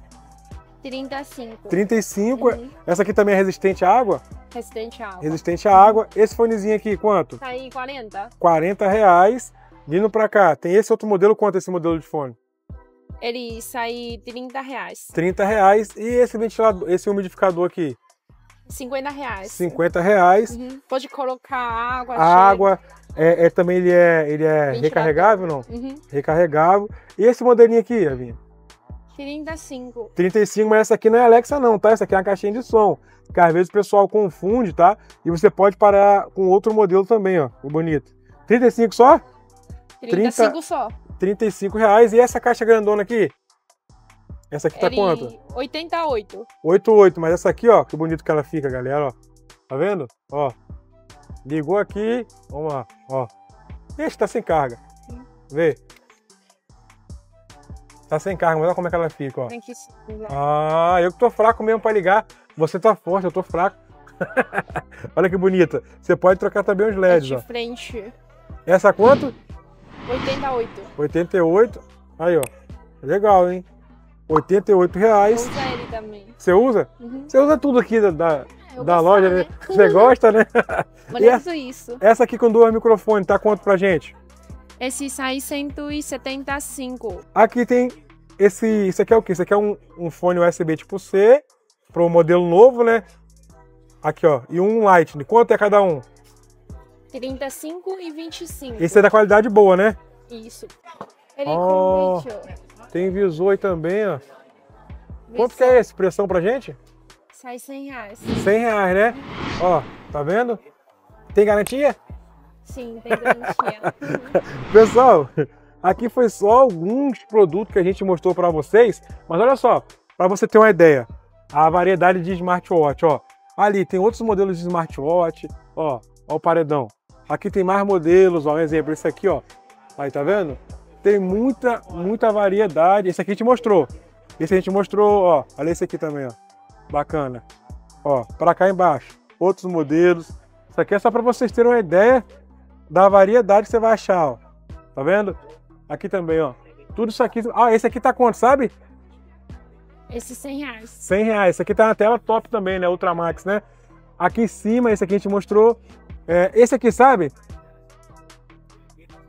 35.
35,
Uhum.
essa aqui também é resistente à água?
Resistente à água.
Resistente à água. Esse fonezinho aqui, quanto?
Tá aí 40.
40 reais. Vindo pra cá, tem esse outro modelo, quanto é esse modelo de fone?
Ele sai 30 reais.
30 reais. E esse ventilador, esse umidificador aqui?
50 reais.
50 reais.
Uhum. Pode colocar água.
A água é, é também ele é, ele é recarregável, não?
Uhum.
Recarregável. E esse modelinho aqui, Avinha?
35.
35, mas essa aqui não é Alexa não, tá? Essa aqui é uma caixinha de som. Que às vezes o pessoal confunde, tá? E você pode parar com outro modelo também, ó. O bonito. 35 só?
35 só.
35 reais. E essa caixa grandona aqui? Essa aqui tá
Ele-
quanto?
88.
88, mas essa aqui, ó, que bonito que ela fica, galera, ó. Tá vendo? Ó. Ligou aqui, vamos lá, ó. Ixi, tá sem carga. Vê. Tá sem carga, mas olha como é que ela fica, ó.
Tem que
Ah, eu que tô fraco mesmo pra ligar. Você tá forte, eu tô fraco. olha que bonita. Você pode trocar também os
é
LEDs,
de
ó.
frente.
Essa quanto?
88.
88. Aí, ó. Legal, hein? 88
Vou
reais.
usar ele também.
Você usa?
Uhum.
Você usa tudo aqui da, da,
Eu
da loja, né? Você gosta, né?
Eu
essa-
uso isso.
Essa aqui com dois microfones, tá quanto pra gente?
Esse sai 175.
Aqui tem esse. Isso aqui é o quê? Isso aqui é um, um fone USB tipo C, pro modelo novo, né? Aqui, ó. E um Lightning. Quanto é cada um?
35 e 25.
Esse é da qualidade boa, né?
Isso. Ele
Oh. Tem visor aí também, ó. Quanto que é esse? Pressão pra gente?
Sai 100 reais.
100 reais, né? Ó, tá vendo? Tem garantia?
Sim, tem garantia.
Pessoal, aqui foi só alguns produtos que a gente mostrou para vocês, mas olha só, para você ter uma ideia, a variedade de smartwatch, ó. Ali tem outros modelos de smartwatch, ó, ó o paredão. Aqui tem mais modelos, ó, um exemplo, esse aqui, ó. Aí, tá vendo? Tem muita, muita variedade. Esse aqui a gente mostrou. Esse a gente mostrou, ó. Olha esse aqui também, ó. Bacana. Ó, para cá embaixo, outros modelos. Isso aqui é só para vocês terem uma ideia da variedade que você vai achar, ó. Tá vendo? Aqui também, ó. Tudo isso aqui. Ah, esse aqui tá quanto, sabe?
Esse 100 reais.
100 reais. Esse aqui tá na tela top também, né? Ultramax, né? Aqui em cima, esse aqui a gente mostrou. É, esse aqui, sabe?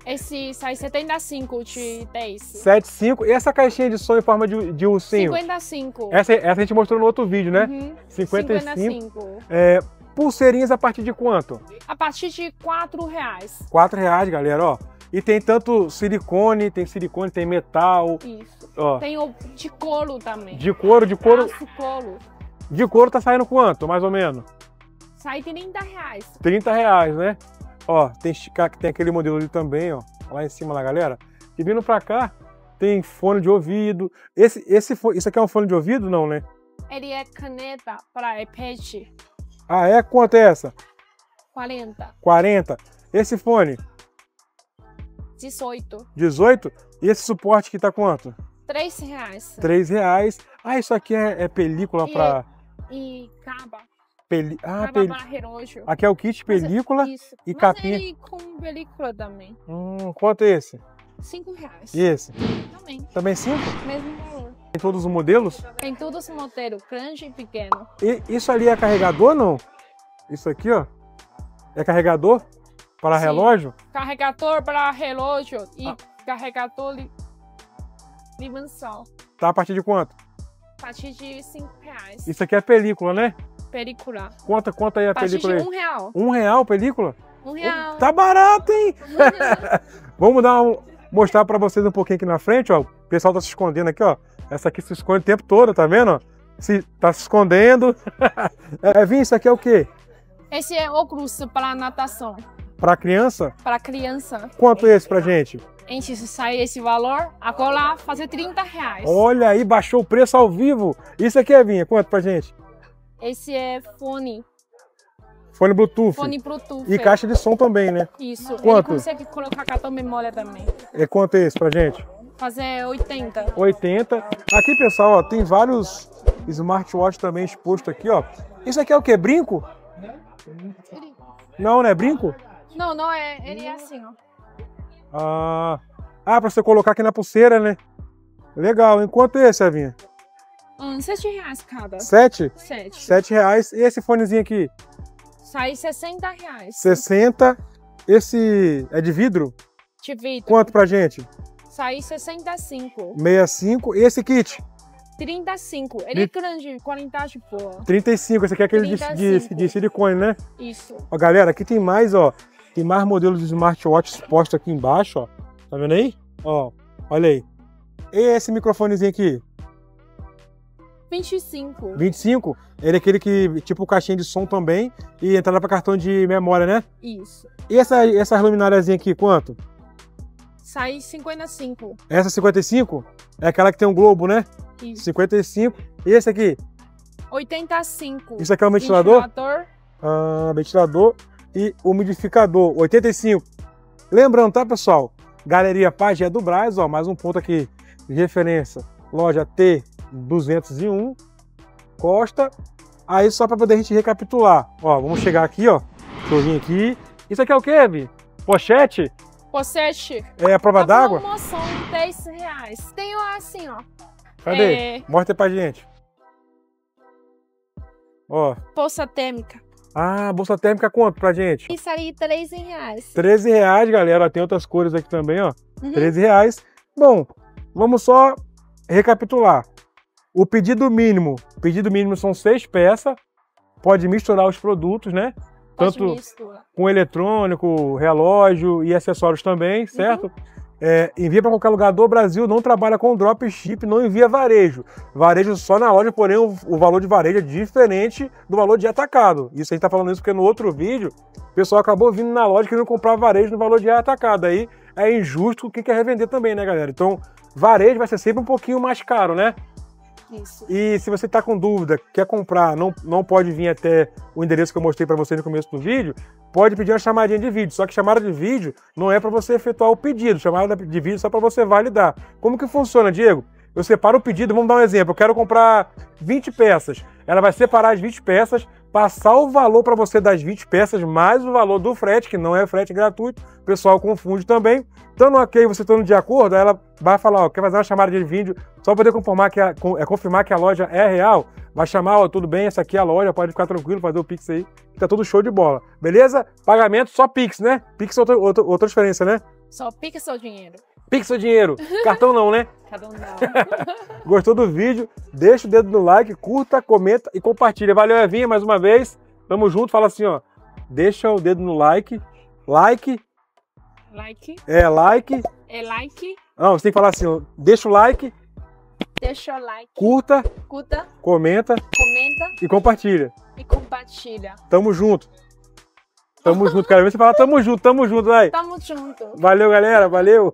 Esse sai 75 de 10.
75. E essa caixinha de som em forma de, de ursinho?
55.
Essa, essa a gente mostrou no outro vídeo, né?
Uhum.
55.
55.
É, pulseirinhas a partir de quanto?
A partir de 4 reais.
4 reais, galera, ó. E tem tanto silicone, tem silicone, tem metal,
Isso.
ó.
Tem o de couro também.
De couro, de couro.
Aço couro.
De couro tá saindo quanto, mais ou menos?
Sai 30 reais.
30 reais, né? Ó, tem, estica- tem aquele modelo ali também, ó. Lá em cima lá, galera. E vindo pra cá, tem fone de ouvido. Esse, esse, isso aqui é um fone de ouvido, não, né?
Ele é caneta para iPad.
Ah, é? Quanto é essa?
40.
40. Esse fone,
18.
18. E esse suporte que tá quanto?
3 reais.
3 reais. Ah, isso aqui é, é película pra.
E caba.
Peli... Ah, peli... Aqui é o kit
Mas-
película.
Isso.
e
Mas
capinha.
ele com película também.
Hum, quanto é esse?
5 reais.
E esse?
Também.
Também 5?
Mesmo valor.
Tem todos os modelos?
Tem todos os modelos, grande e pequeno.
E isso ali é carregador não? Isso aqui, ó. É carregador para
Sim.
relógio?
Carregador para relógio e
Ah.
carregador li... dimensão.
Tá a partir de quanto?
A partir de 5 reais.
Isso aqui é película, né?
Película.
Quanto, quanto aí a
A
película aí?
um real.
Um real película?
Um real.
Tá barato, hein? Vamos dar um, mostrar pra vocês um pouquinho aqui na frente, ó. O pessoal tá se escondendo aqui, ó. Essa aqui se esconde o tempo todo, tá vendo? Se, tá se escondendo. é, Vim, isso aqui é o quê?
Esse é óculos para natação.
Pra criança?
Para criança.
Quanto é esse pra gente?
Antes de sair esse valor, agora fazer 30 reais.
Olha aí, baixou o preço ao vivo. Isso aqui é Vinha, quanto pra gente?
Esse é fone.
Fone Bluetooth.
Fone Bluetooth.
E caixa de som também, né?
Isso.
Quanto?
Ele consegue colocar cartão memória também.
É quanto é esse pra gente?
Fazer 80.
80. Aqui, pessoal, ó, tem vários smartwatch também exposto aqui, ó. Isso aqui é o quê? Brinco? Não, não é brinco?
Não, não é. Ele é assim, ó.
Ah, ah pra você colocar aqui na pulseira, né? Legal. Em quanto é esse, Evinha?
Hum, 7 reais cada.
Sete?
7.
Sete reais. E esse fonezinho aqui?
Sai 60 reais.
60. Esse é de vidro?
De vidro.
Quanto pra gente?
Sai 65.
65. E esse kit?
35. Ele é grande, qualidade boa.
35. Esse aqui é aquele de, de,
35.
de silicone, né?
Isso.
Ó, galera, aqui tem mais, ó. Tem mais modelos de smartwatch expostos aqui embaixo, ó. Tá vendo aí? Ó, olha aí. E esse microfonezinho aqui?
25.
25? Ele é aquele que, tipo, caixinha de som também e entrada para cartão de memória, né?
Isso.
E essa, essa lumináriazinha aqui, quanto?
Sai 55.
Essa 55? É aquela que tem um globo, né?
Isso.
55. E esse aqui?
85.
Isso aqui é um ventilador?
Ventilador.
Ah, ventilador e umidificador, 85. Lembrando, tá, pessoal? Galeria Paz é do Braz, ó, mais um ponto aqui de referência. Loja T201, Costa. Aí só para poder a gente recapitular. Ó, vamos chegar aqui, ó. Deixa eu vir aqui. Isso aqui é o quê, Vi? Pochete?
Pochete.
É a prova
Tá
d'água?
Promoção 10 reais. Tem assim, ó.
Cadê?
É.
Mostra pra gente. Ó.
Bolsa térmica.
Ah, bolsa térmica quanto pra gente?
Isso aí, 13 reais.
13 reais, galera. Tem outras cores aqui também, ó.
Uhum.
13 reais. Bom, vamos só recapitular. O pedido mínimo, o pedido mínimo são seis peças. Pode misturar os produtos, né?
Pode
Tanto
misturar.
com eletrônico, relógio e acessórios também, certo? É, envia para qualquer lugar do Brasil, não trabalha com dropship, não envia varejo. Varejo só na loja, porém o, o valor de varejo é diferente do valor de atacado. Isso a gente tá falando isso porque no outro vídeo o pessoal acabou vindo na loja querendo comprar varejo no valor de atacado. Aí é injusto com quem quer revender também, né, galera? Então, varejo vai ser sempre um pouquinho mais caro, né?
Isso.
E se você está com dúvida, quer comprar, não, não pode vir até o endereço que eu mostrei para você no começo do vídeo, pode pedir uma chamadinha de vídeo. Só que chamada de vídeo não é para você efetuar o pedido, chamada de vídeo é só para você validar. Como que funciona, Diego? Eu separo o pedido, vamos dar um exemplo. Eu quero comprar 20 peças. Ela vai separar as 20 peças, passar o valor para você das 20 peças, mais o valor do frete, que não é frete gratuito. O pessoal confunde também. Estando ok, você estando de acordo, ela vai falar, ó, quer fazer uma chamada de vídeo só poder confirmar que, a, é, confirmar que a loja é real. Vai chamar, ó, tudo bem, essa aqui é a loja, pode ficar tranquilo, fazer o Pix aí, que tá tudo show de bola. Beleza? Pagamento só Pix, né? Pix é outra, outra, outra transferência, né?
Só pica seu dinheiro.
Pix ou dinheiro. Cartão não, né?
Um dá.
Gostou do vídeo? Deixa o dedo no like, curta, comenta e compartilha. Valeu, Evinha, mais uma vez. Tamo junto. Fala assim, ó. Deixa o dedo no like. Like,
like.
é like.
É like.
Não, você tem que falar assim, ó. Deixa o like,
Deixa o like.
curta,
Curta.
comenta
Comenta.
e compartilha.
E compartilha.
Tamo junto. Tamo junto, cara. Você fala tamo junto, tamo junto, vai.
Tamo junto.
Valeu, galera. Valeu.